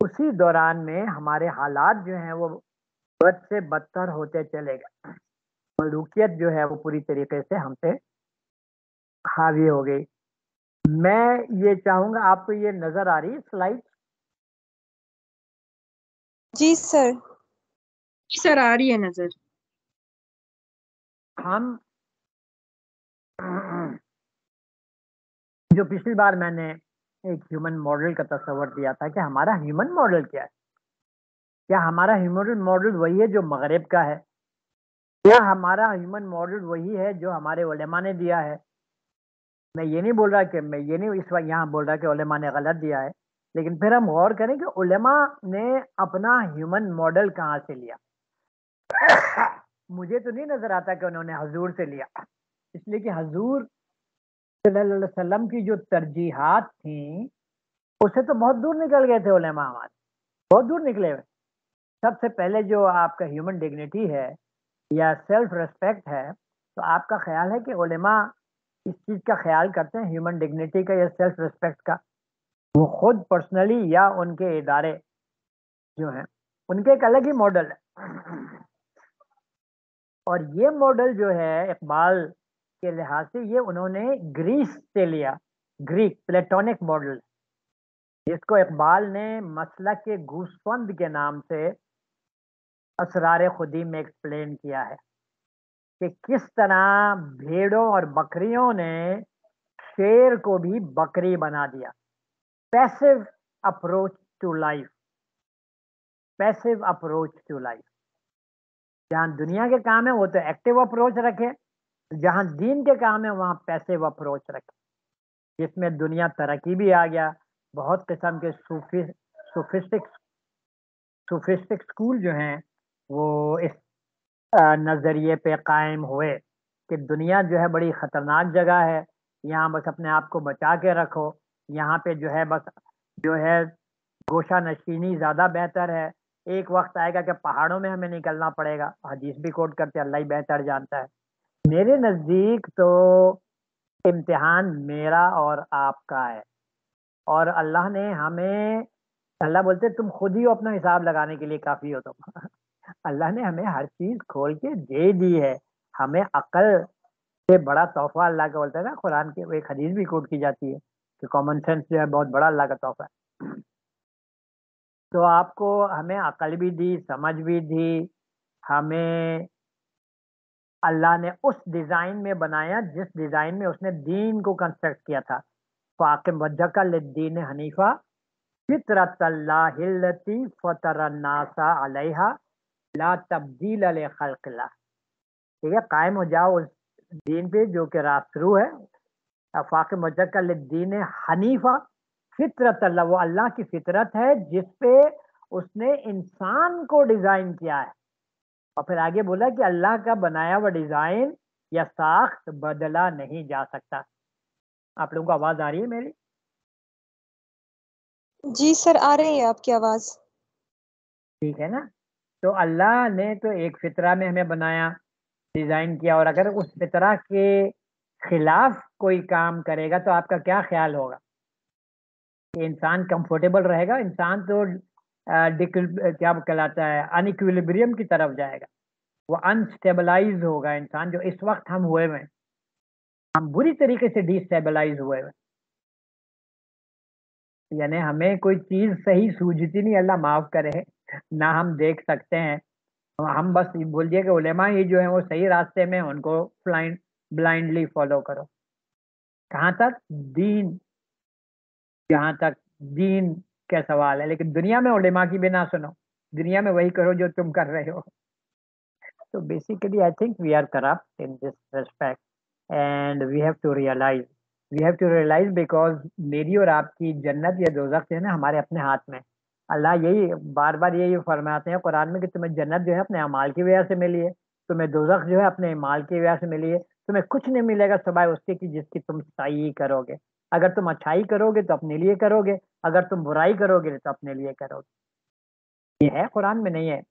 उसी दौरान में हमारे हालात जो हैं वो बद से बदतर होते चले गए। मलूकियत जो है वो पूरी तरीके से हमसे हावी हो गई। मैं ये चाहूँगा, आपको ये नज़र आ रही स्लाइड जी सर सर आ रही है नज़र। हम, जो पिछली बार मैंने एक ह्यूमन मॉडल का तस्वर दिया था कि हमारा ह्यूमन मॉडल क्या है? क्या हमारा ह्यूमन मॉडल वही है जो मगरब का है? क्या हमारा ह्यूमन मॉडल वही है जो हमारे उलेमा ने दिया है? मैं ये नहीं बोल रहा कि, मैं ये नहीं इस वक्त यहाँ बोल रहा कि उलेमा ने गलत दिया है, लेकिन फिर हम गौर करें कि उलेमा ने अपना ह्यूमन मॉडल कहाँ से लिया? मुझे तो नहीं नज़र आता कि उन्होंने हजूर से लिया। इसलिए कि हजूर वसल्लम की जो तरजीहत थी उससे तो बहुत दूर निकल गए थे उलेमा हमारे बहुत दूर निकले हुए। सबसे पहले जो आपका ह्यूमन डिग्निटी है या सेल्फ रेस्पेक्ट है तो आपका ख्याल है कि उलेमा इस चीज़ का ख्याल करते हैं ह्यूमन डिग्निटी का या सेल्फ रिस्पेक्ट का। वो खुद पर्सनली या उनके इदारे जो हैं, उनके एक अलग ही मॉडल है। और ये मॉडल जो है, इकबाल के लिहाज से ये उन्होंने ग्रीस से लिया। ग्रीक प्लेटोनिक मॉडल जिसको इकबाल ने मसला के घूसफंद के नाम से असरार खुदी में एक्सप्लेन किया है कि किस तरह भेड़ों और बकरियों ने शेर को भी बकरी बना दिया। Passive approach to life passive approach to life जहाँ दुनिया के काम है, वो तो एक्टिव अप्रोच रखे। जहाँ दीन के काम है, वहाँ पैसिव अप्रोच रखे। जिसमें दुनिया तरक्की भी आ गया। बहुत किस्म के सूफी स्कूल जो हैं, वो इस नज़रिए पे कायम हुए कि दुनिया जो है बड़ी ख़तरनाक जगह है। यहाँ बस अपने आप को बचा के रखो। यहाँ पे जो है बस, जो है गोशा नशीनी ज़्यादा बेहतर है। एक वक्त आएगा कि पहाड़ों में हमें निकलना पड़ेगा। हदीस भी कोट करते अल्लाह ही बेहतर जानता है। मेरे नज़दीक तो इम्तिहान मेरा और आपका है। और अल्लाह ने हमें, अल्लाह बोलते तुम खुद ही अपना हिसाब लगाने के लिए काफ़ी हो तुम। अल्लाह ने हमें हर चीज़ खोल के दे दी है। हमें अकल से बड़ा तोहफा अल्लाह का बोलता है ना, कुरान के एक हदीस भी कोट की जाती है कि कॉमन सेंस जो है, बहुत बड़ा अल्लाह का तोहफा है। तो आपको हमें अकल भी दी, समझ भी दी, हमें अल्लाह ने उस डिज़ाइन में बनाया जिस डिज़ाइन में उसने दीन को कंस्ट्रक्ट किया था। फ़ाकिम वजह दीन हनीफा, फितरतल्लाहिल्लती फतरन्नासा अलैहा ला तब्दील खल्क़िल्लाह। ठीक है, कायम हो जाओ उस दीन पे जो कि रास्तरू है। फाक मजक्ल दीन हनीफा फितरत अल्लाह वो अल्लाह की फितरत है जिस पे उसने इंसान को डिज़ाइन किया है। और फिर आगे बोला कि अल्लाह का बनाया हुआ डिज़ाइन या साख्त बदला नहीं जा सकता। आप लोगों को आवाज़ आ रही है मेरी? जी सर आ रही है आपकी आवाज़। ठीक है ना? तो अल्लाह ने तो एक फितरा में हमें बनाया डिज़ाइन किया और अगर उस फितरा के खिलाफ कोई काम करेगा तो आपका क्या ख्याल होगा? इंसान कंफर्टेबल रहेगा, इंसान तो क्या कहलाता है अनइक्विलिब्रियम की तरफ़ जाएगा। वो अनस्टेबलाइज होगा इंसान, जो इस वक्त हम हुए हुए हम बुरी तरीके से डिस्टेबलाइज हुए हुए यानी हमें कोई चीज़ सही सूझती नहीं, अल्लाह माफ़ करे, ना हम देख सकते हैं। हम बस बोल दिए कि उलेमा ही जो है, वो सही रास्ते में उनको ब्लाइंड ब्लाइंडली फॉलो करो। कहाँ तक? दीन। जहाँ तक दीन का सवाल है, लेकिन दुनिया में उलेमा की भी ना सुनो। दुनिया में वही करो जो तुम कर रहे हो। तो basically I think we are corrupt in this respect and we have to realise we have to realise because मेरी और आपकी जन्नत या दोजख है ना, हमारे अपने हाथ में अल्लाह यही बार बार यही फरमाते हैं, कुरान में कि तुम्हें जन्नत जो है अपने अमाल की वजह से मिली है, तुम्हें दोजख जो है अपने माल की वजह से मिली है, तुम्हें कुछ नहीं मिलेगा सवाए उसके की जिसकी तुम सही करोगे। अगर तुम अच्छाई करोगे तो अपने लिए करोगे अगर तुम बुराई करोगे तो अपने लिए करोगे। ये है कुरान में नहीं है।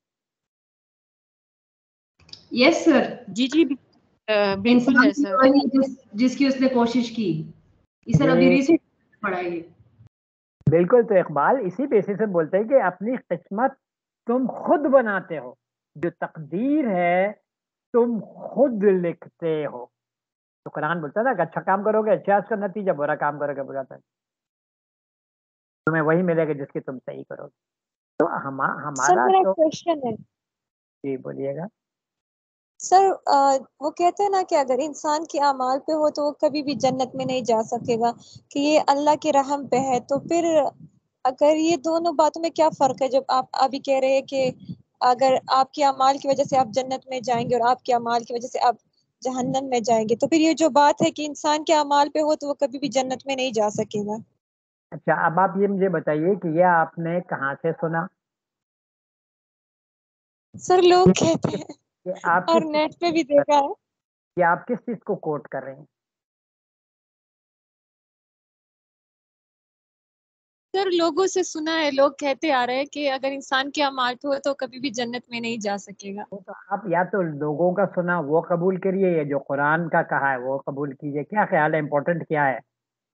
यस सर जी जी बिल्कुल है सर जिस, जिसकी उसने कोशिश की। सर अभी रिसेंट बिल्कुल तो इकबाल इसी बेसिस से बोलते हैं कि अपनी किस्मत तुम खुद बनाते हो। जो तकदीर है तुम खुद लिखते हो। तो कुरान बोलता था कि अच्छा काम करोगे अच्छा उसका नतीजा बुरा काम करोगे बुरा था। तुम्हें वही मिलेगा जिसकी तुम सही करोगे। तो हम हमारा तो क्वेश्चन है। जी बोलिएगा। सर वो कहते हैं ना कि अगर इंसान के अमाल पे हो तो वो कभी भी जन्नत में नहीं जा सकेगा कि ये अल्लाह के रहम पे है। तो फिर अगर ये दोनों बातों में क्या फ़र्क है? जब आप अभी कह रहे हैं कि अगर आपके अमाल की वजह से आप जन्नत में जाएँगे और आपके अमाल की वजह से आप जहन्नम में जाएँगे। तो फिर ये जो बात है कि इंसान के अमाल पे हो तो वो कभी भी जन्नत में नहीं जा सकेगा। अच्छा अब आप ये मुझे बताइए कि ये आपने कहाँ से सुना? सर लोग कहते हैं आप और नेट पे भी देखा है। कि आप किस चीज़ को कोट कर रहे हैं? सर लोगों से सुना है लोग कहते आ रहे हैं कि अगर इंसान की अमारत हो तो कभी भी जन्नत में नहीं जा सकेगा। तो आप या तो लोगों का सुना वो कबूल करिए या जो कुरान का कहा है वो कबूल कीजिए। क्या ख्याल है इम्पोर्टेंट क्या है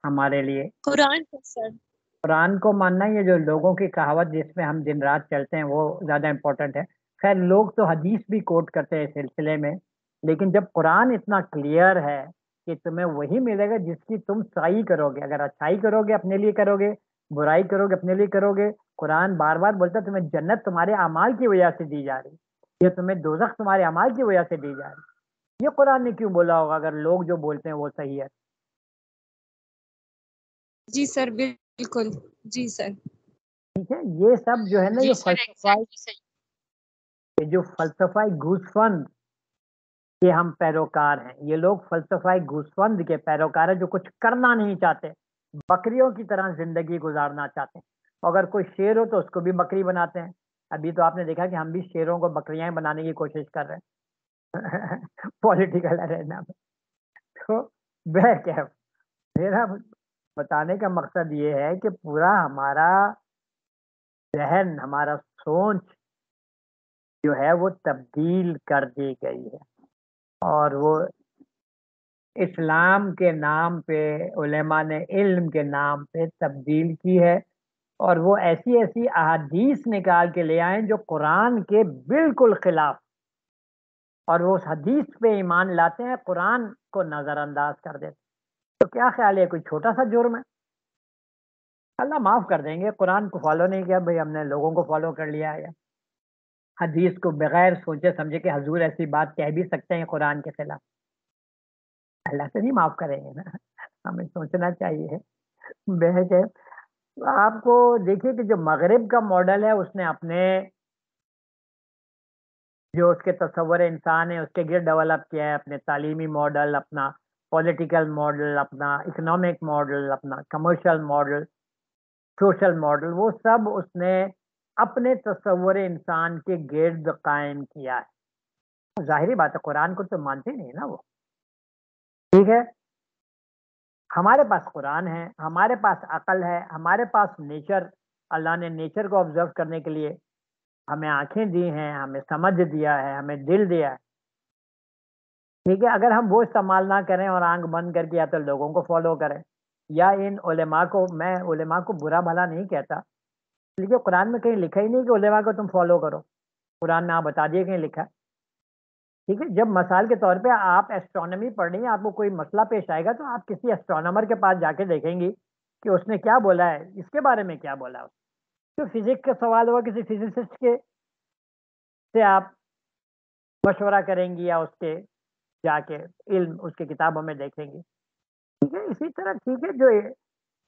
हमारे लिए? कुरान को सर। कुरान को मानना ये जो लोगों की कहावत जिसमें हम दिन रात चलते हैं वो ज़्यादा इम्पोर्टेंट है। खैर लोग तो हदीस भी कोट करते हैं सिलसिले में लेकिन जब कुरान इतना क्लियर है कि तुम्हें वही मिलेगा जिसकी तुम सही करोगे अगर अच्छाई करोगे अपने लिए करोगे बुराई करोगे अपने लिए करोगे कुरान बार बार बोलता है तुम्हें जन्नत तुम्हारे अमाल की वजह से दी जा रही या तुम्हें दोजख तुम्हारे अमाल की वजह से दी जा रही ये कुरान ने क्यों बोला होगा अगर लोग जो बोलते हैं वो सही है? जी सर बिल्कुल। जी सर। ठीक है ये सब जो है ना ये ये जो फलसफाई घूसफंद के हम पैरोकार हैं। ये लोग फलसफाई घूसफंद के पैरोकार है जो कुछ करना नहीं चाहते। बकरियों की तरह ज़िंदगी गुजारना चाहते हैं। अगर कोई शेर हो तो उसको भी बकरी बनाते हैं। अभी तो आपने देखा कि हम भी शेरों को बकरियाँ बनाने की कोशिश कर रहे हैं। पॉलिटिकल अरेना में तो वह क्या, मेरा बताने का मकसद ये है कि पूरा हमारा जहन हमारा सोच जो है वो तब्दील कर दी गई है। और वो इस्लाम के नाम पे उलेमा ने इल्म के नाम पे तब्दील की है और वो ऐसी ऐसी अहादीस निकाल के ले आए जो कुरान के बिल्कुल खिलाफ। और वो उस हदीस पे ईमान लाते हैं, कुरान को नज़रअंदाज कर देते तो क्या ख्याल है, कोई छोटा सा जुर्म है? अल्लाह माफ़ कर देंगे, कुरान को फॉलो नहीं किया, भाई हमने लोगों को फॉलो कर लिया या हदीस को बगैर सोचे समझे कि हजूर ऐसी बात कह भी सकते हैं कुरान के खिलाफ। अल्लाह से नहीं माफ़ करेंगे ना। हमें सोचना चाहिए। बहस है आपको देखिए कि जो मगरब का मॉडल है, उसने अपने जो उसके तस्वर इंसान है, उसके गिर डेवलप किया है, अपने तालीमी मॉडल अपना पॉलिटिकल मॉडल अपना इकोनॉमिक मॉडल अपना कमर्शियल मॉडल सोशल मॉडल वो सब उसने अपने तस्वर इंसान के गिर्द कायम किया है। ज़ाहिर बात है, कुरान को तो मानते नहीं ना वो। ठीक है? हमारे पास कुरान है, हमारे पास अकल है, हमारे पास नेचर, अल्लाह ने नेचर को ऑब्ज़र्व करने के लिए हमें आँखें दी हैं, हमें समझ दिया है, हमें दिल दिया है। ठीक है? अगर हम वो इस्तेमाल ना करें और आँख बंद करके या तो लोगों को फॉलो करें या इन उलेमा को, मैं उलेमा को बुरा भला नहीं कहता। लेकिन कुरान में कहीं लिखा ही नहीं कि उलेमा को तुम फॉलो करो। कुरान में आप बता दिए कहीं लिखा ठीक है, जब मसाल के तौर पे आप एस्ट्रोनॉमी पढ़ रही हैं, आपको कोई मसला पेश आएगा तो आप किसी एस्ट्रोनॉमर के पास जाके देखेंगी कि उसने क्या बोला है, इसके बारे में क्या बोला है। तो फिजिक्स का सवाल हुआ किसी फिजिसिस्ट के, से आप मशवरा करेंगी या उसके जाके इल्म, उसके किताबों में देखेंगे। ठीक है, इसी तरह ठीक है, जो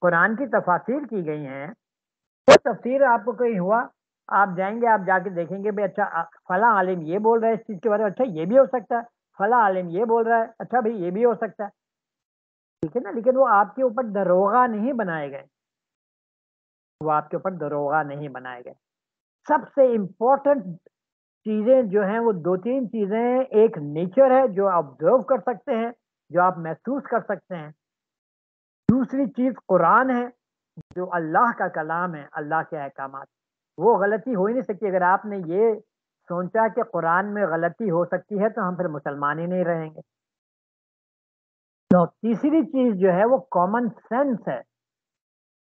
कुरान की तफासिर की गई हैं, वो तो तफसीर आपको कहीं हुआ आप जाएँगे, आप जाके देखेंगे भाई अच्छा फला आलिम ये बोल रहा है इस चीज़ के बारे में अच्छा ये भी हो सकता है। फला आलिम ये बोल रहा है अच्छा भाई, ये भी हो सकता है। ठीक है ना? लेकिन वो आपके ऊपर दरोगा नहीं बनाए गए। वो आपके ऊपर दरोगा नहीं बनाए गए। सबसे इम्पोर्टेंट चीज़ें जो हैं, वो दो तीन चीज़ें एक नेचर है, जो ऑब्ज़र्व कर सकते हैं, जो आप महसूस कर सकते हैं। दूसरी चीज़ कुरान है, जो अल्लाह का कलाम है, अल्लाह के अहकाम वो गलती हो ही नहीं सकती। अगर आपने ये सोचा कि कुरान में गलती हो सकती है तो हम फिर मुसलमान ही नहीं रहेंगे। तो तीसरी चीज़ जो है, वो कॉमन सेंस है।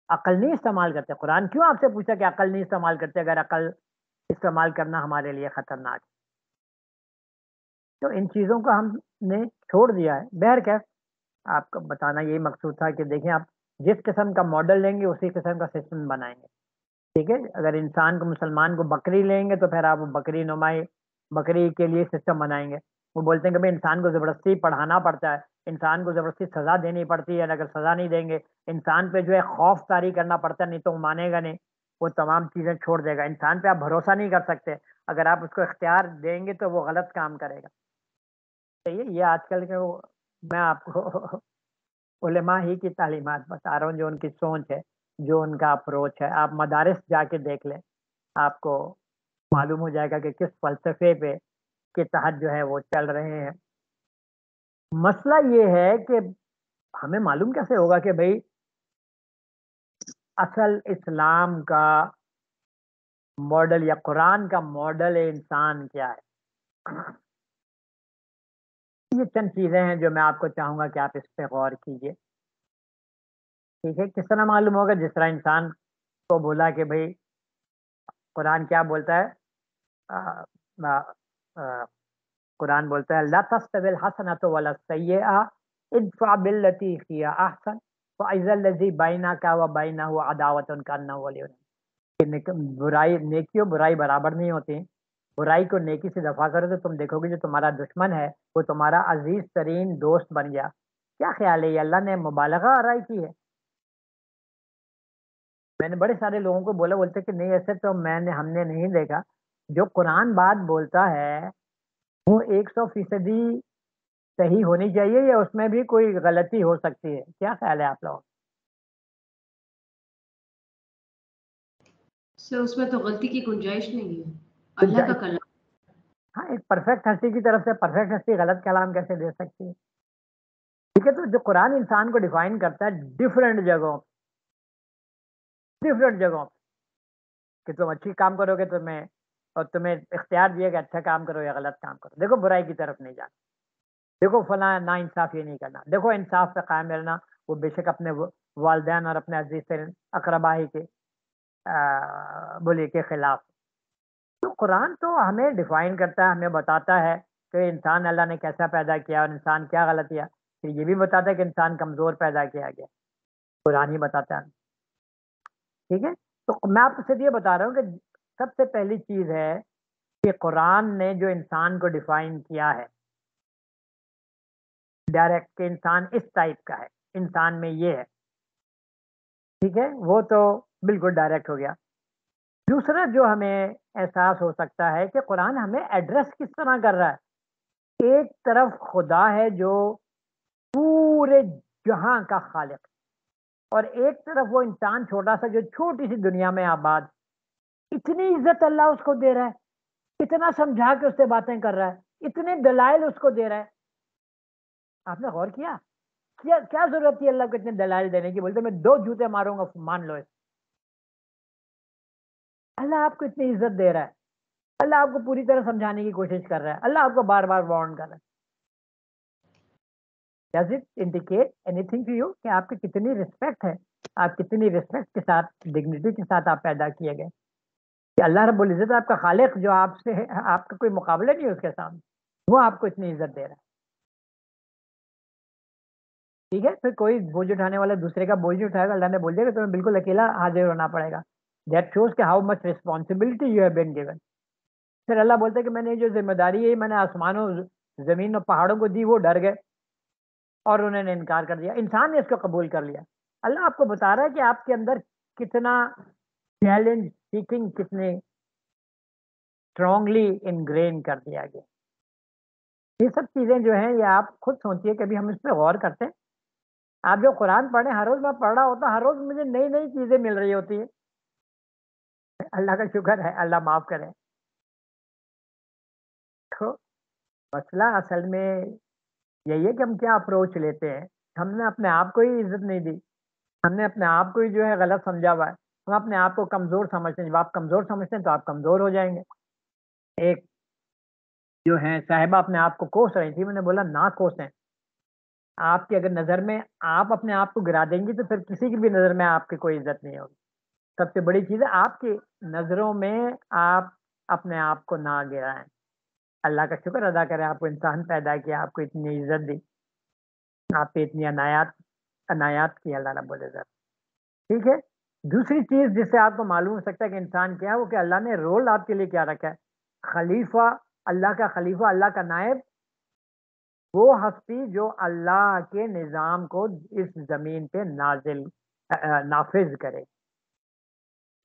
अकल नहीं इस्तेमाल करते। कुरान क्यों आपसे पूछा कि अकल नहीं इस्तेमाल करते? अगर अकल इस्तेमाल करना हमारे लिए ख़तरनाक है। तो इन चीज़ों को हमने छोड़ दिया है। बहर कैफ आपको बताना यही मकसूद था कि देखें, आप जिस किस्म का मॉडल लेंगे, उसी किस्म का सिस्टम बनाएँगे। ठीक है? अगर इंसान को मुसलमान को बकरी लेंगे तो फिर आप बकरी नुमाई, बकरी के लिए सिस्टम बनाएँगे। वो बोलते हैं कि भाई, इंसान को ज़बरदस्ती पढ़ाना पड़ता है। इंसान को ज़बरदस्ती सज़ा देनी पड़ती है अगर सज़ा नहीं देंगे, इंसान पे जो है खौफ तारी करना पड़ता है, नहीं तो वो मानेगा नहीं। वो तमाम चीज़ें छोड़ देगा। इंसान पे आप भरोसा नहीं कर सकते। अगर आप उसको इख्तियार देंगे तो वो गलत काम करेगा। सही ये आजकल के मैं आपको, उलमा ही की तालीमत बता रहा हूँ, जो उनकी सोच है। जो उनका अप्रोच है, आप मदारस जाके देख लें। आपको मालूम हो जाएगा कि किस फलसफे पे के तहत जो है वो चल रहे हैं। मसला ये है कि हमें मालूम कैसे होगा कि भाई असल इस्लाम का मॉडल या कुरान का मॉडल इंसान क्या है? ये चंद चीज़ें हैं जो मैं आपको चाहूँगा कि आप इस पर गौर कीजिए। ठीक है किस तरह मालूम होगा? जिस तरह इंसान को बोला कि भाई कुरान क्या बोलता है? आ, आ, आ, कुरान बोलता है ला हसनत वला सय्यआ इदफा बिल्लती हिया अहसन फइज़ल लजी बैना का व बैना हुआ अदावत उनका न बुराई नेकी और बुराई बराबर नहीं होती। बुराई को नेकी से दफ़ा करो तो तुम देखोगे जो तुम्हारा दुश्मन है वो तुम्हारा अज़ीज़ तरीन दोस्त बन गया। क्या ख्याल है? ये अल्लाह ने मुबालगा आरई की है। मैंने बड़े सारे लोगों को बोला बोलते कि नहीं ऐसे तो मैंने हमने नहीं देखा। जो कुरान बात बोलता है वो एक सौ फ़ीसदी सही होनी चाहिए या उसमें भी कोई गलती हो सकती है? क्या ख्याल है आप लोग सर उसमें तो गलती की गुंजाइश नहीं है। अल्लाह का कलाम। हाँ एक परफेक्ट हस्ती की तरफ़ से परफेक्ट हस्ती गलत कलाम कैसे दे सकती है? ठीक है तो जो कुरान इंसान को डिफाइन करता है डिफरेंट जगहों डिफरेंट जगहों पर कि तुम अच्छी काम करोगे तो मैं, और तुम्हें इख्तियार दिया कि अच्छा काम करो या गलत काम करो। देखो बुराई की तरफ़ नहीं जाना। देखो फला ना इंसाफ ये नहीं करना। देखो इंसाफ पे कायम रहना, वो बेशक अपने वालदेन और अपने अज़ीज़ अकरबा ही के बोलिए के खिलाफ। तो कुरान तो हमें डिफाइन करता है, हमें बताता है कि इंसान अल्लाह ने कैसा पैदा किया और इंसान क्या गलत किया। फिर ये भी बताता है कि इंसान कमज़ोर पैदा किया गया। कुरान ही बताता है। ठीक है? तो मैं आपको सिर्फ़ ये बता रहा हूँ कि सबसे पहली चीज़ है कि कुरान ने जो इंसान को डिफाइन किया है डायरेक्ट के इंसान इस टाइप का है, इंसान में ये है। ठीक है? वो तो बिल्कुल डायरेक्ट हो गया। दूसरा जो हमें एहसास हो सकता है कि कुरान हमें एड्रेस किस तरह कर रहा है? एक तरफ़ खुदा है जो पूरे जहाँ का खालिक और एक तरफ़ वो इंसान छोटा सा, जो छोटी सी दुनिया में आबाद, इतनी इज़्ज़त अल्लाह उसको दे रहा है, इतना समझा के उससे बातें कर रहा है, इतने दलाइल उसको दे रहा है। आपने गौर किया? क्या क्या ज़रूरत थी अल्लाह को इतने दलाइल देने की? बोलते, मैं दो जूते मारूँगा, मान लो अल्लाह आपको इतनी इज़्ज़त दे रहा है। अल्लाह आपको पूरी तरह समझाने की कोशिश कर रहा है। अल्लाह आपको बार बार वार्न कर रहा है। Does it indicate anything to you कि आपकी कितनी रिस्पेक्ट है? आप कितनी रिस्पेक्ट के साथ डिग्निटी के साथ आप पैदा किए गए? कि अल्लाह रब्बुल इज़्ज़त आपका खालिक जो आपसे है, आपका कोई मुकाबला नहीं है उसके सामने, वो आपको इतनी इज़्ज़त दे रहा है। ठीक है? फिर कोई बोझ उठाने वाला दूसरे का बोझ उठाएगा, अल्लाह ने बोल दिया तुम्हें बिल्कुल अकेला हाजिर होना पड़ेगा। दैट शोज़ कि how much responsibility you have been given फिर अल्लाह बोलते कि मैंने जो ज़िम्मेदारी है मैंने आसमानों, ज़मीन और पहाड़ों को दी, वो डर गए। और उन्होंने इनकार कर दिया। इंसान ने इसको कबूल कर लिया। अल्लाह आपको बता रहा है कि आपके अंदर कितना चैलेंज सीकिंग कितने स्ट्रांगली इनग्रेन कर दिया गया ये सब चीज़ें जो हैं, ये आप खुद सोचिए, कभी हम इस पर गौर करते हैं। आप जो कुरान पढ़े, हर रोज़ मैं पढ़ रहा होता, हर रोज़ मुझे नई नई चीज़ें मिल रही होती है। अल्लाह का शुक्र है, अल्लाह माफ़ करे। तो मसला असल में यही है कि हम क्या अप्रोच लेते हैं। हमने अपने आप को ही इज़्ज़त नहीं दी। हमने अपने आप को ही जो है गलत समझा हुआ है। हम अपने आप को कमज़ोर समझते हैं। जब आप कमज़ोर समझते हैं तो आप कमज़ोर हो जाएँगे। एक जो है साहिबा अपने आप को कोस रही थी। मैंने बोला, ना कोसें। आपकी अगर नज़र में आप अपने आप को गिरा देंगी तो फिर किसी की भी नज़र में आपकी कोई इज़्ज़त नहीं होगी। सबसे बड़ी चीज़ है, आपकी नज़रों में आप अपने आप को ना गिराएँ। अल्लाह का शुक्र अदा करें। आपको इंसान पैदा किया, आपको इतनी इज़्ज़त दी आप पे इतनी अनायात अनायात की अल्लाह रब्बुल इज़्ज़त। ठीक है? दूसरी चीज़ जिससे आपको मालूम हो सकता है कि इंसान क्या है, वो कि अल्लाह ने रोल आपके लिए क्या रखा है। खलीफा, अल्लाह का खलीफा, अल्लाह का नायब, वो हस्ती जो अल्लाह के निज़ाम को इस ज़मीन पे नाजिल नाफिज करे।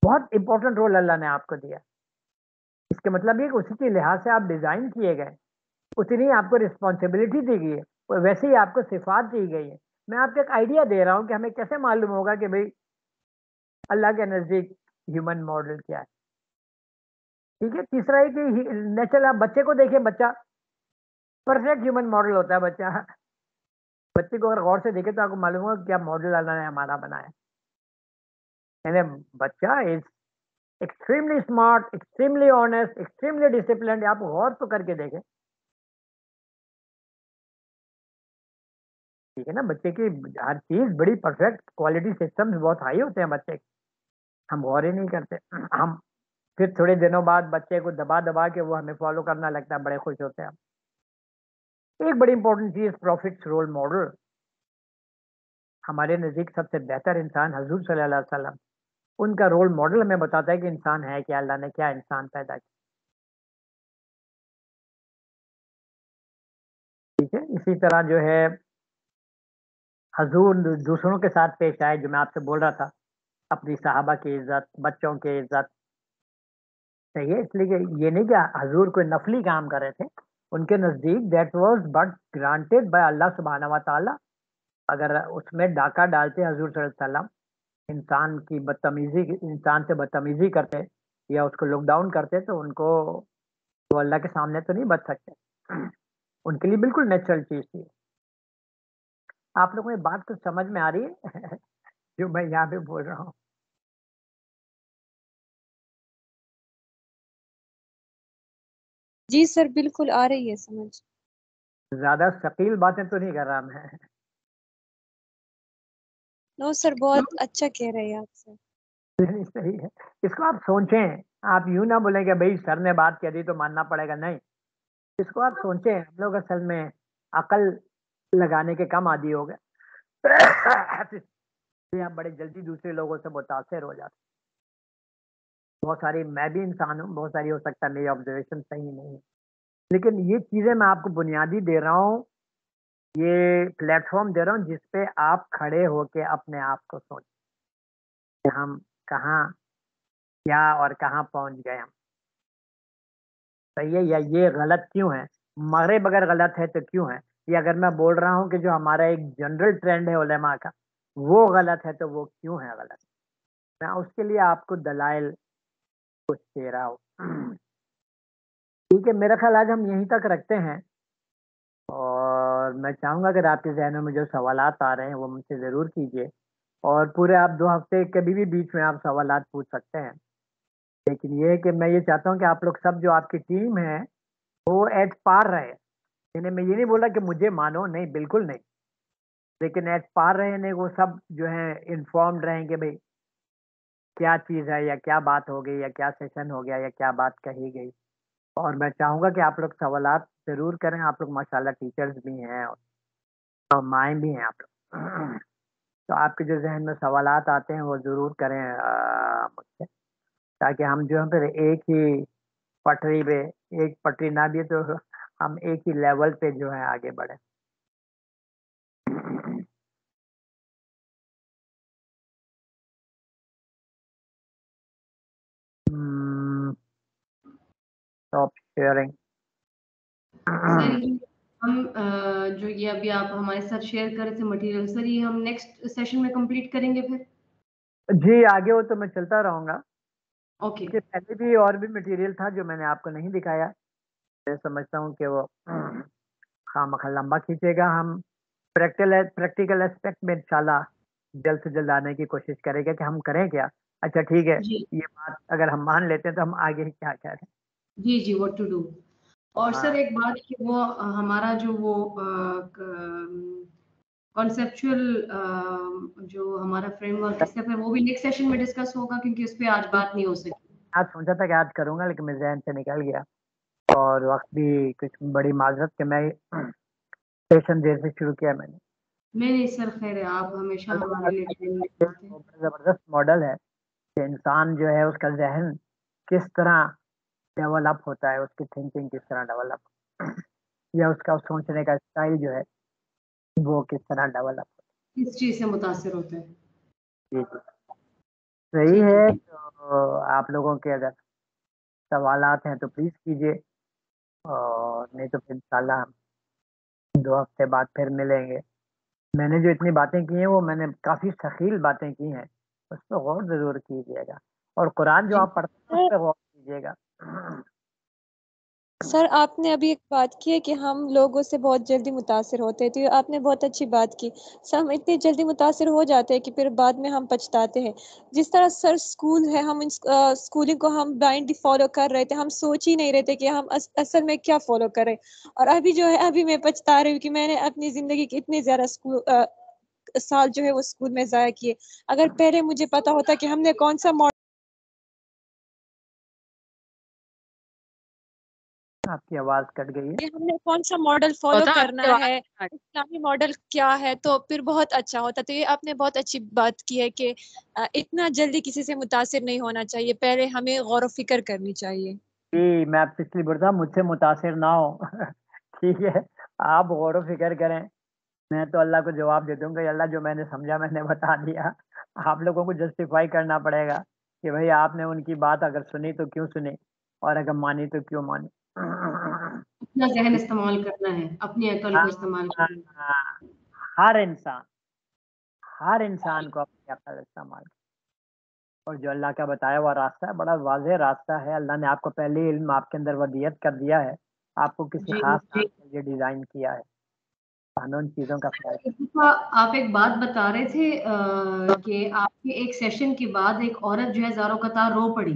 बहुत इंपॉर्टेंट रोल अल्लाह ने आपको दिया। इसके मतलब ये कि उसी के लिहाज से आप डिज़ाइन किए गए। उतनी आपको रिस्पॉन्सिबिलिटी दी गई है। वैसे ही आपको सिफात दी गई है। मैं आपको एक आइडिया दे रहा हूँ कि हमें कैसे मालूम होगा कि भाई अल्लाह के नज़दीक ह्यूमन मॉडल क्या है। ठीक है? तीसरा है कि नेचुरल आप बच्चे को देखिए, बच्चा परफेक्ट ह्यूमन मॉडल होता है बच्चा। बच्चे को अगर गौर से देखे तो आपको मालूम होगा क्या मॉडल अल्लाह ने हमारा बनाया। यानी बच्चा is extremely smart extremely honest extremely discipline आप गौर तो करके देखें। ठीक है ना, बच्चे की हर चीज़ बड़ी परफेक्ट क्वालिटी सिस्टम बहुत हाई होते हैं बच्चे। हम गौर ही नहीं करते। हम फिर थोड़े दिनों बाद बच्चे को दबा दबा के वो हमें फॉलो करना लगता है, बड़े खुश होते हैं एक बड़ी इंपॉर्टेंट चीज़ प्रॉफिट रोल मॉडल हमारे नज़दीक सबसे बेहतर इंसान हजूर सल्लल्लाहु अलैहि वसल्लम। उनका रोल मॉडल हमें बताता है कि इंसान है क्या, अल्लाह ने क्या इंसान पैदा किया। ठीक है? इसी तरह जो है, हजूर दूसरों के साथ पेश आए, जो मैं आपसे बोल रहा था। अपनी साहबा की इज़्ज़त, बच्चों की इज़्ज़त। सही है? इसलिए कि ये नहीं कि हजूर कोई नफली काम कर रहे थे। उनके नज़दीक that was but granted by Allah सुबहाना व ताला अगर उसमें डाका डालते हजूर सल्लम इंसान की बदतमीजी इंसान से बदतमीजी करते या उसको लॉकडाउन करते तो उनको वो अल्लाह के सामने तो नहीं बच सकते। उनके लिए बिल्कुल नेचुरल चीज़ थी। आप लोगों को बात तो समझ में आ रही है जो मैं यहाँ पे बोल रहा हूँ। जी सर बिल्कुल आ रही है समझ। ज़्यादा शकील बातें तो नहीं कर रहा मैं। नो सर बहुत अच्छा कह रहे हैं आप सर। सही है। इसको आप सोचें आप यूँ ना बोले कि भाई सर ने बात कह दी तो मानना पड़ेगा। नहीं इसको आप सोचें हम लोग असल में अकल लगाने के कम आदि हो गए। आप बड़े जल्दी दूसरे लोगों से मुतासर हो जाते। बहुत सारी मैं भी इंसान हूँ बहुत सारी हो सकता है मेरी ऑब्जर्वेशन सही नहीं है। लेकिन ये चीज़ें मैं आपको बुनियादी दे रहा हूँ ये प्लेटफॉर्म दे रहा हूँ जिसपे आप खड़े होके अपने आप को सोच। हम कहाँ, क्या और कहाँ पहुँच गए हम। सही है या, ये गलत क्यों है? मगरब अगर गलत है तो क्यों है? ये अगर मैं बोल रहा हूँ कि जो हमारा एक जनरल ट्रेंड है उलेमा का, वो गलत है तो वो क्यों है गलत? मैं उसके लिए आपको दलाइल कुछ दे रहा हूँ। ठीक है, मेरा ख्याल आज हम यहीं तक रखते हैं। और मैं चाहूँगा अगर आपके जहनों में जो सवाल आ रहे हैं, वो मुझसे ज़रूर कीजिए। और पूरे आप दो हफ़्ते कभी भी बीच में आप सवाल पूछ सकते हैं। लेकिन ये है कि मैं ये चाहता हूँ कि आप लोग सब जो आपकी टीम है, वो एट पार रहे। यानी मैं ये नहीं बोला कि मुझे मानो, नहीं, बिल्कुल नहीं। लेकिन एट पार रहे नहीं वो सब जो है इन्फॉर्म्ड रहें कि भाई, क्या चीज़ है या क्या बात हो गई या क्या सेशन हो गया या क्या बात कही गई। और मैं चाहूँगा कि आप लोग सवाल ज़रूर करें। आप लोग माशाल्लाह टीचर्स भी हैं और माए भी हैं आप लोग। तो आपके जो जहन में सवाल आते हैं, वो ज़रूर करें मुझसे। ताकि हम जो है फिर एक ही पटरी पे, एक पटरी ना भी तो हम एक ही लेवल पे जो है आगे बढ़े। स्टॉप शेयरिंग हम जो ये अभी आप हमारे साथ शेयर कर रहे थे मटेरियल सर ये हम नेक्स्ट सेशन में कंप्लीट करेंगे फिर? जी आगे हो तो मैं चलता रहूँगा। Okay okay. पहले भी और भी मटेरियल था जो मैंने आपको नहीं दिखाया। मैं समझता हूँ कि वो खाम लंबा खींचेगा हम। प्रैक्टिकल प्रैक्टिकल एस्पेक्ट में इंशाल्लाह जल्द से जल्द आने की कोशिश करेगा कि हम करें क्या? अच्छा ठीक है। ये बात अगर हम मान लेते हैं तो हम आगे क्या करें जी जी व्हाट टू डू और हाँ। सर एक बात कि वो हमारा जो वो कॉन्सेप्चुअल जो हमारा फ्रेमवर्क है फिर वो भी नेक्स्ट सेशन में डिस्कस होगा क्योंकि उस पर आज बात नहीं हो सकी। आज सोचा था कि आज करूँगा लेकिन मेरे जहन से निकल गया। और वक्त भी कुछ बड़ी माजरत के मैं सेशन देर से शुरू किया मैंने। नहीं नहीं सर खैर है आप हमेशा हमारे लिए ज़बरदस्त मॉडल है कि इंसान जो है उसका जहन किस तरह डेवलप होता है उसकी थिंकिंग किस तरह डेवलप या उसका सोचने का स्टाइल जो है वो किस तरह डेवलप किस चीज़ से मुतासर होते हैं? सही है तो आप लोगों के अगर सवाल हैं तो प्लीज़ कीजिए और नहीं तो फिर इंशाल्लाह हम दो हफ़्ते बाद फिर मिलेंगे। मैंने जो इतनी बातें की हैं वो मैंने काफ़ी सखील बातें की हैं उस पर गौर ज़रूर कीजिएगा। और कुरान जो। आप पढ़ते हैं उस पर गौर कीजिएगा। सर आपने अभी एक बात की है कि हम लोगों से बहुत जल्दी मुतासर होते हैं तो आपने बहुत अच्छी बात की। सर हम इतनी जल्दी मुतासर हो जाते हैं कि फिर बाद में हम पछताते हैं। जिस तरह सर स्कूल है हम स्कूलिंग को हम ब्लाइंडली फॉलो कर रहे थे हम सोच ही नहीं रहे थे कि हम अस, असल में क्या फॉलो करें। और अभी जो है अभी मैं पछता रही हूँ कि मैंने अपनी ज़िंदगी के इतने ज़्यादा स्कूल साल जो है वो स्कूल में ज़ाया किए। अगर पहले मुझे पता होता कि हमने कौन सा आपकी आवाज़ कट गई है? हमने कौन सा मॉडल फॉलो करना है? इस्लामी मॉडल क्या है? तो फिर बहुत अच्छा होता तो ये आपने बहुत अच्छी बात की है कि इतना जल्दी किसी से मुतासर नहीं होना चाहिए। पहले हमें गौर फ़िक्र करनी चाहिए। जी मैं आपसे इसलिए बोलता मुझसे मुतासर ना हो। ठीक है आप गौर फ़िक्र करें। मैं तो अल्लाह को जवाब दे दूँगा। अल्लाह जो मैंने समझा मैंने बता दिया। आप लोगों को जस्टिफाई करना पड़ेगा कि भाई आपने उनकी बात अगर सुनी तो क्यों सुनी? और अगर मानी तो क्यों मानी? अपना जहन इस्तेमाल करना है अपनी अकल को इस्तेमाल करना है। हर इंसान हर इंसान को अपनी अकल इस्तेमाल और जो अल्लाह का बताया हुआ रास्ता है बड़ा वाज रास्ता है। अल्लाह ने आपको पहले इल्म आपके अंदर वदियत कर दिया है। आपको किसी खास के लिए डिज़ाइन किया है। कानून चीज़ों का आप एक बात बता रहे थे कि आपके एक सेशन के बाद एक औरत जो है जारो कतार रो पड़ी।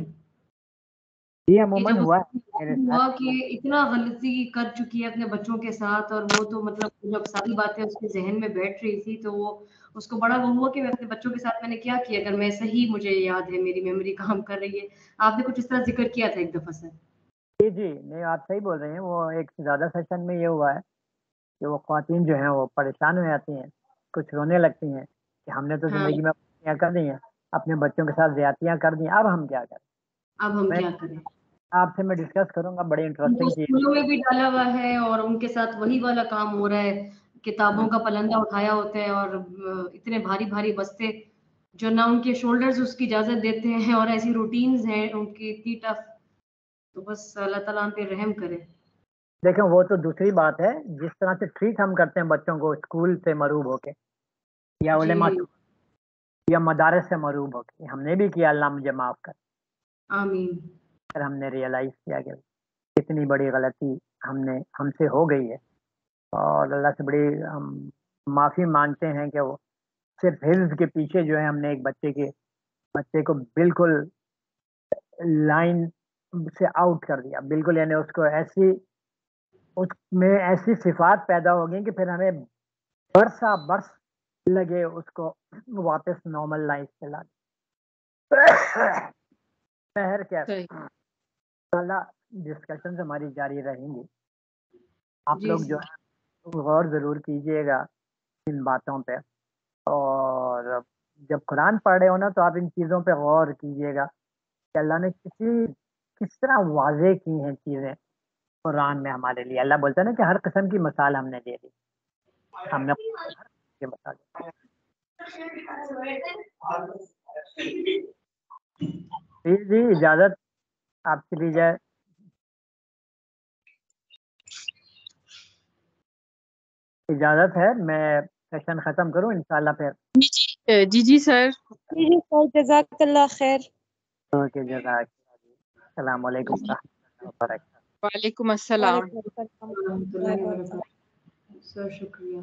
ये अमूमन हुआ है हुआ कि इतना गलती कर चुकी है अपने बच्चों के साथ और वो तो मतलब जब सारी बातें उसके जहन में बैठ रही थी तो वो उसको बड़ा वो हुआ कि मैं अपने बच्चों के साथ मैंने क्या किया? अगर मैं सही मुझे याद है मेरी मेमोरी काम कर रही है। आपने कुछ इस तरह ज़िक्र किया था एक दफ़ा सर जी जी नहीं आप सही बोल रहे हैं। वो एक ज़्यादा सेशन में ये हुआ है कि वो खातन जो हैं वो परेशान हो जाती हैं कुछ रोने लगती हैं कि हमने तो हाँ। ज़िंदगी में कर दी हैं अपने बच्चों के साथ ज्यादतियाँ कर दी अब हम क्या करें? अब हम क्या करें? आपसे मैं डिस्कस करूँगा बड़ी इंटरेस्टिंग चीज़। स्कूलों में भी डाला हुआ है और उनके साथ वही वाला काम हो रहा है। किताबों का पलंदा उठाया होता है और इतने भारी भारी बस्ते जो ना उनके शोल्डर्स उसकी इजाज़त देते हैं और ऐसी रूटीन्स हैं उनकी इतनी टफ तो बस अल्लाह ताला पे रहम करे। देखें वो तो दूसरी बात है जिस तरह से ट्रीट हम करते हैं बच्चों को स्कूल से मरूब होके या उलेमा या मदारस से मरूब होके हमने भी किया अल्लाह मुझे माफ़ कर। आमीन। फिर हमने रियलाइज़ किया कि कितनी बड़ी गलती हमने, हमसे हो गई है। और अल्लाह से बड़ी हम माफ़ी मांगते हैं कि वो सिर्फ़ हिफ्ज के पीछे जो है हमने एक बच्चे के, बच्चे को बिल्कुल लाइन से आउट कर दिया। बिल्कुल यानी उसको ऐसी, उसमें ऐसी सिफात पैदा हो गई कि फिर हमें बरसा बरस लगे उसको वापस नॉर्मल लाइफ पे ला शहर क्या सही डिस्कशन हमारी जारी रहेंगी। आप लोग जो है गौर ज़रूर कीजिएगा इन बातों पे। और जब कुरान पढ़ रहे हो ना तो आप इन चीज़ों पे गौर कीजिएगा कि अल्लाह ने किसी किस तरह वाजे की हैं चीज़ें कुरान में हमारे लिए। अल्लाह बोलता है ना कि हर किस्म की मसाल हमने दे दी। हमने हर किस्म की जी जी इजाज़त। आपसे ली जाए इजाज़त है मैं सेशन ख़त्म करूँ इंशाल्लाह फिर। जी जी सर। जी जी सर जजाकल्ला खैर। ओके जज़ाक। अस्सलाम। वालेकुम वालेकुम अस्सलाम। सर शुक्रिया।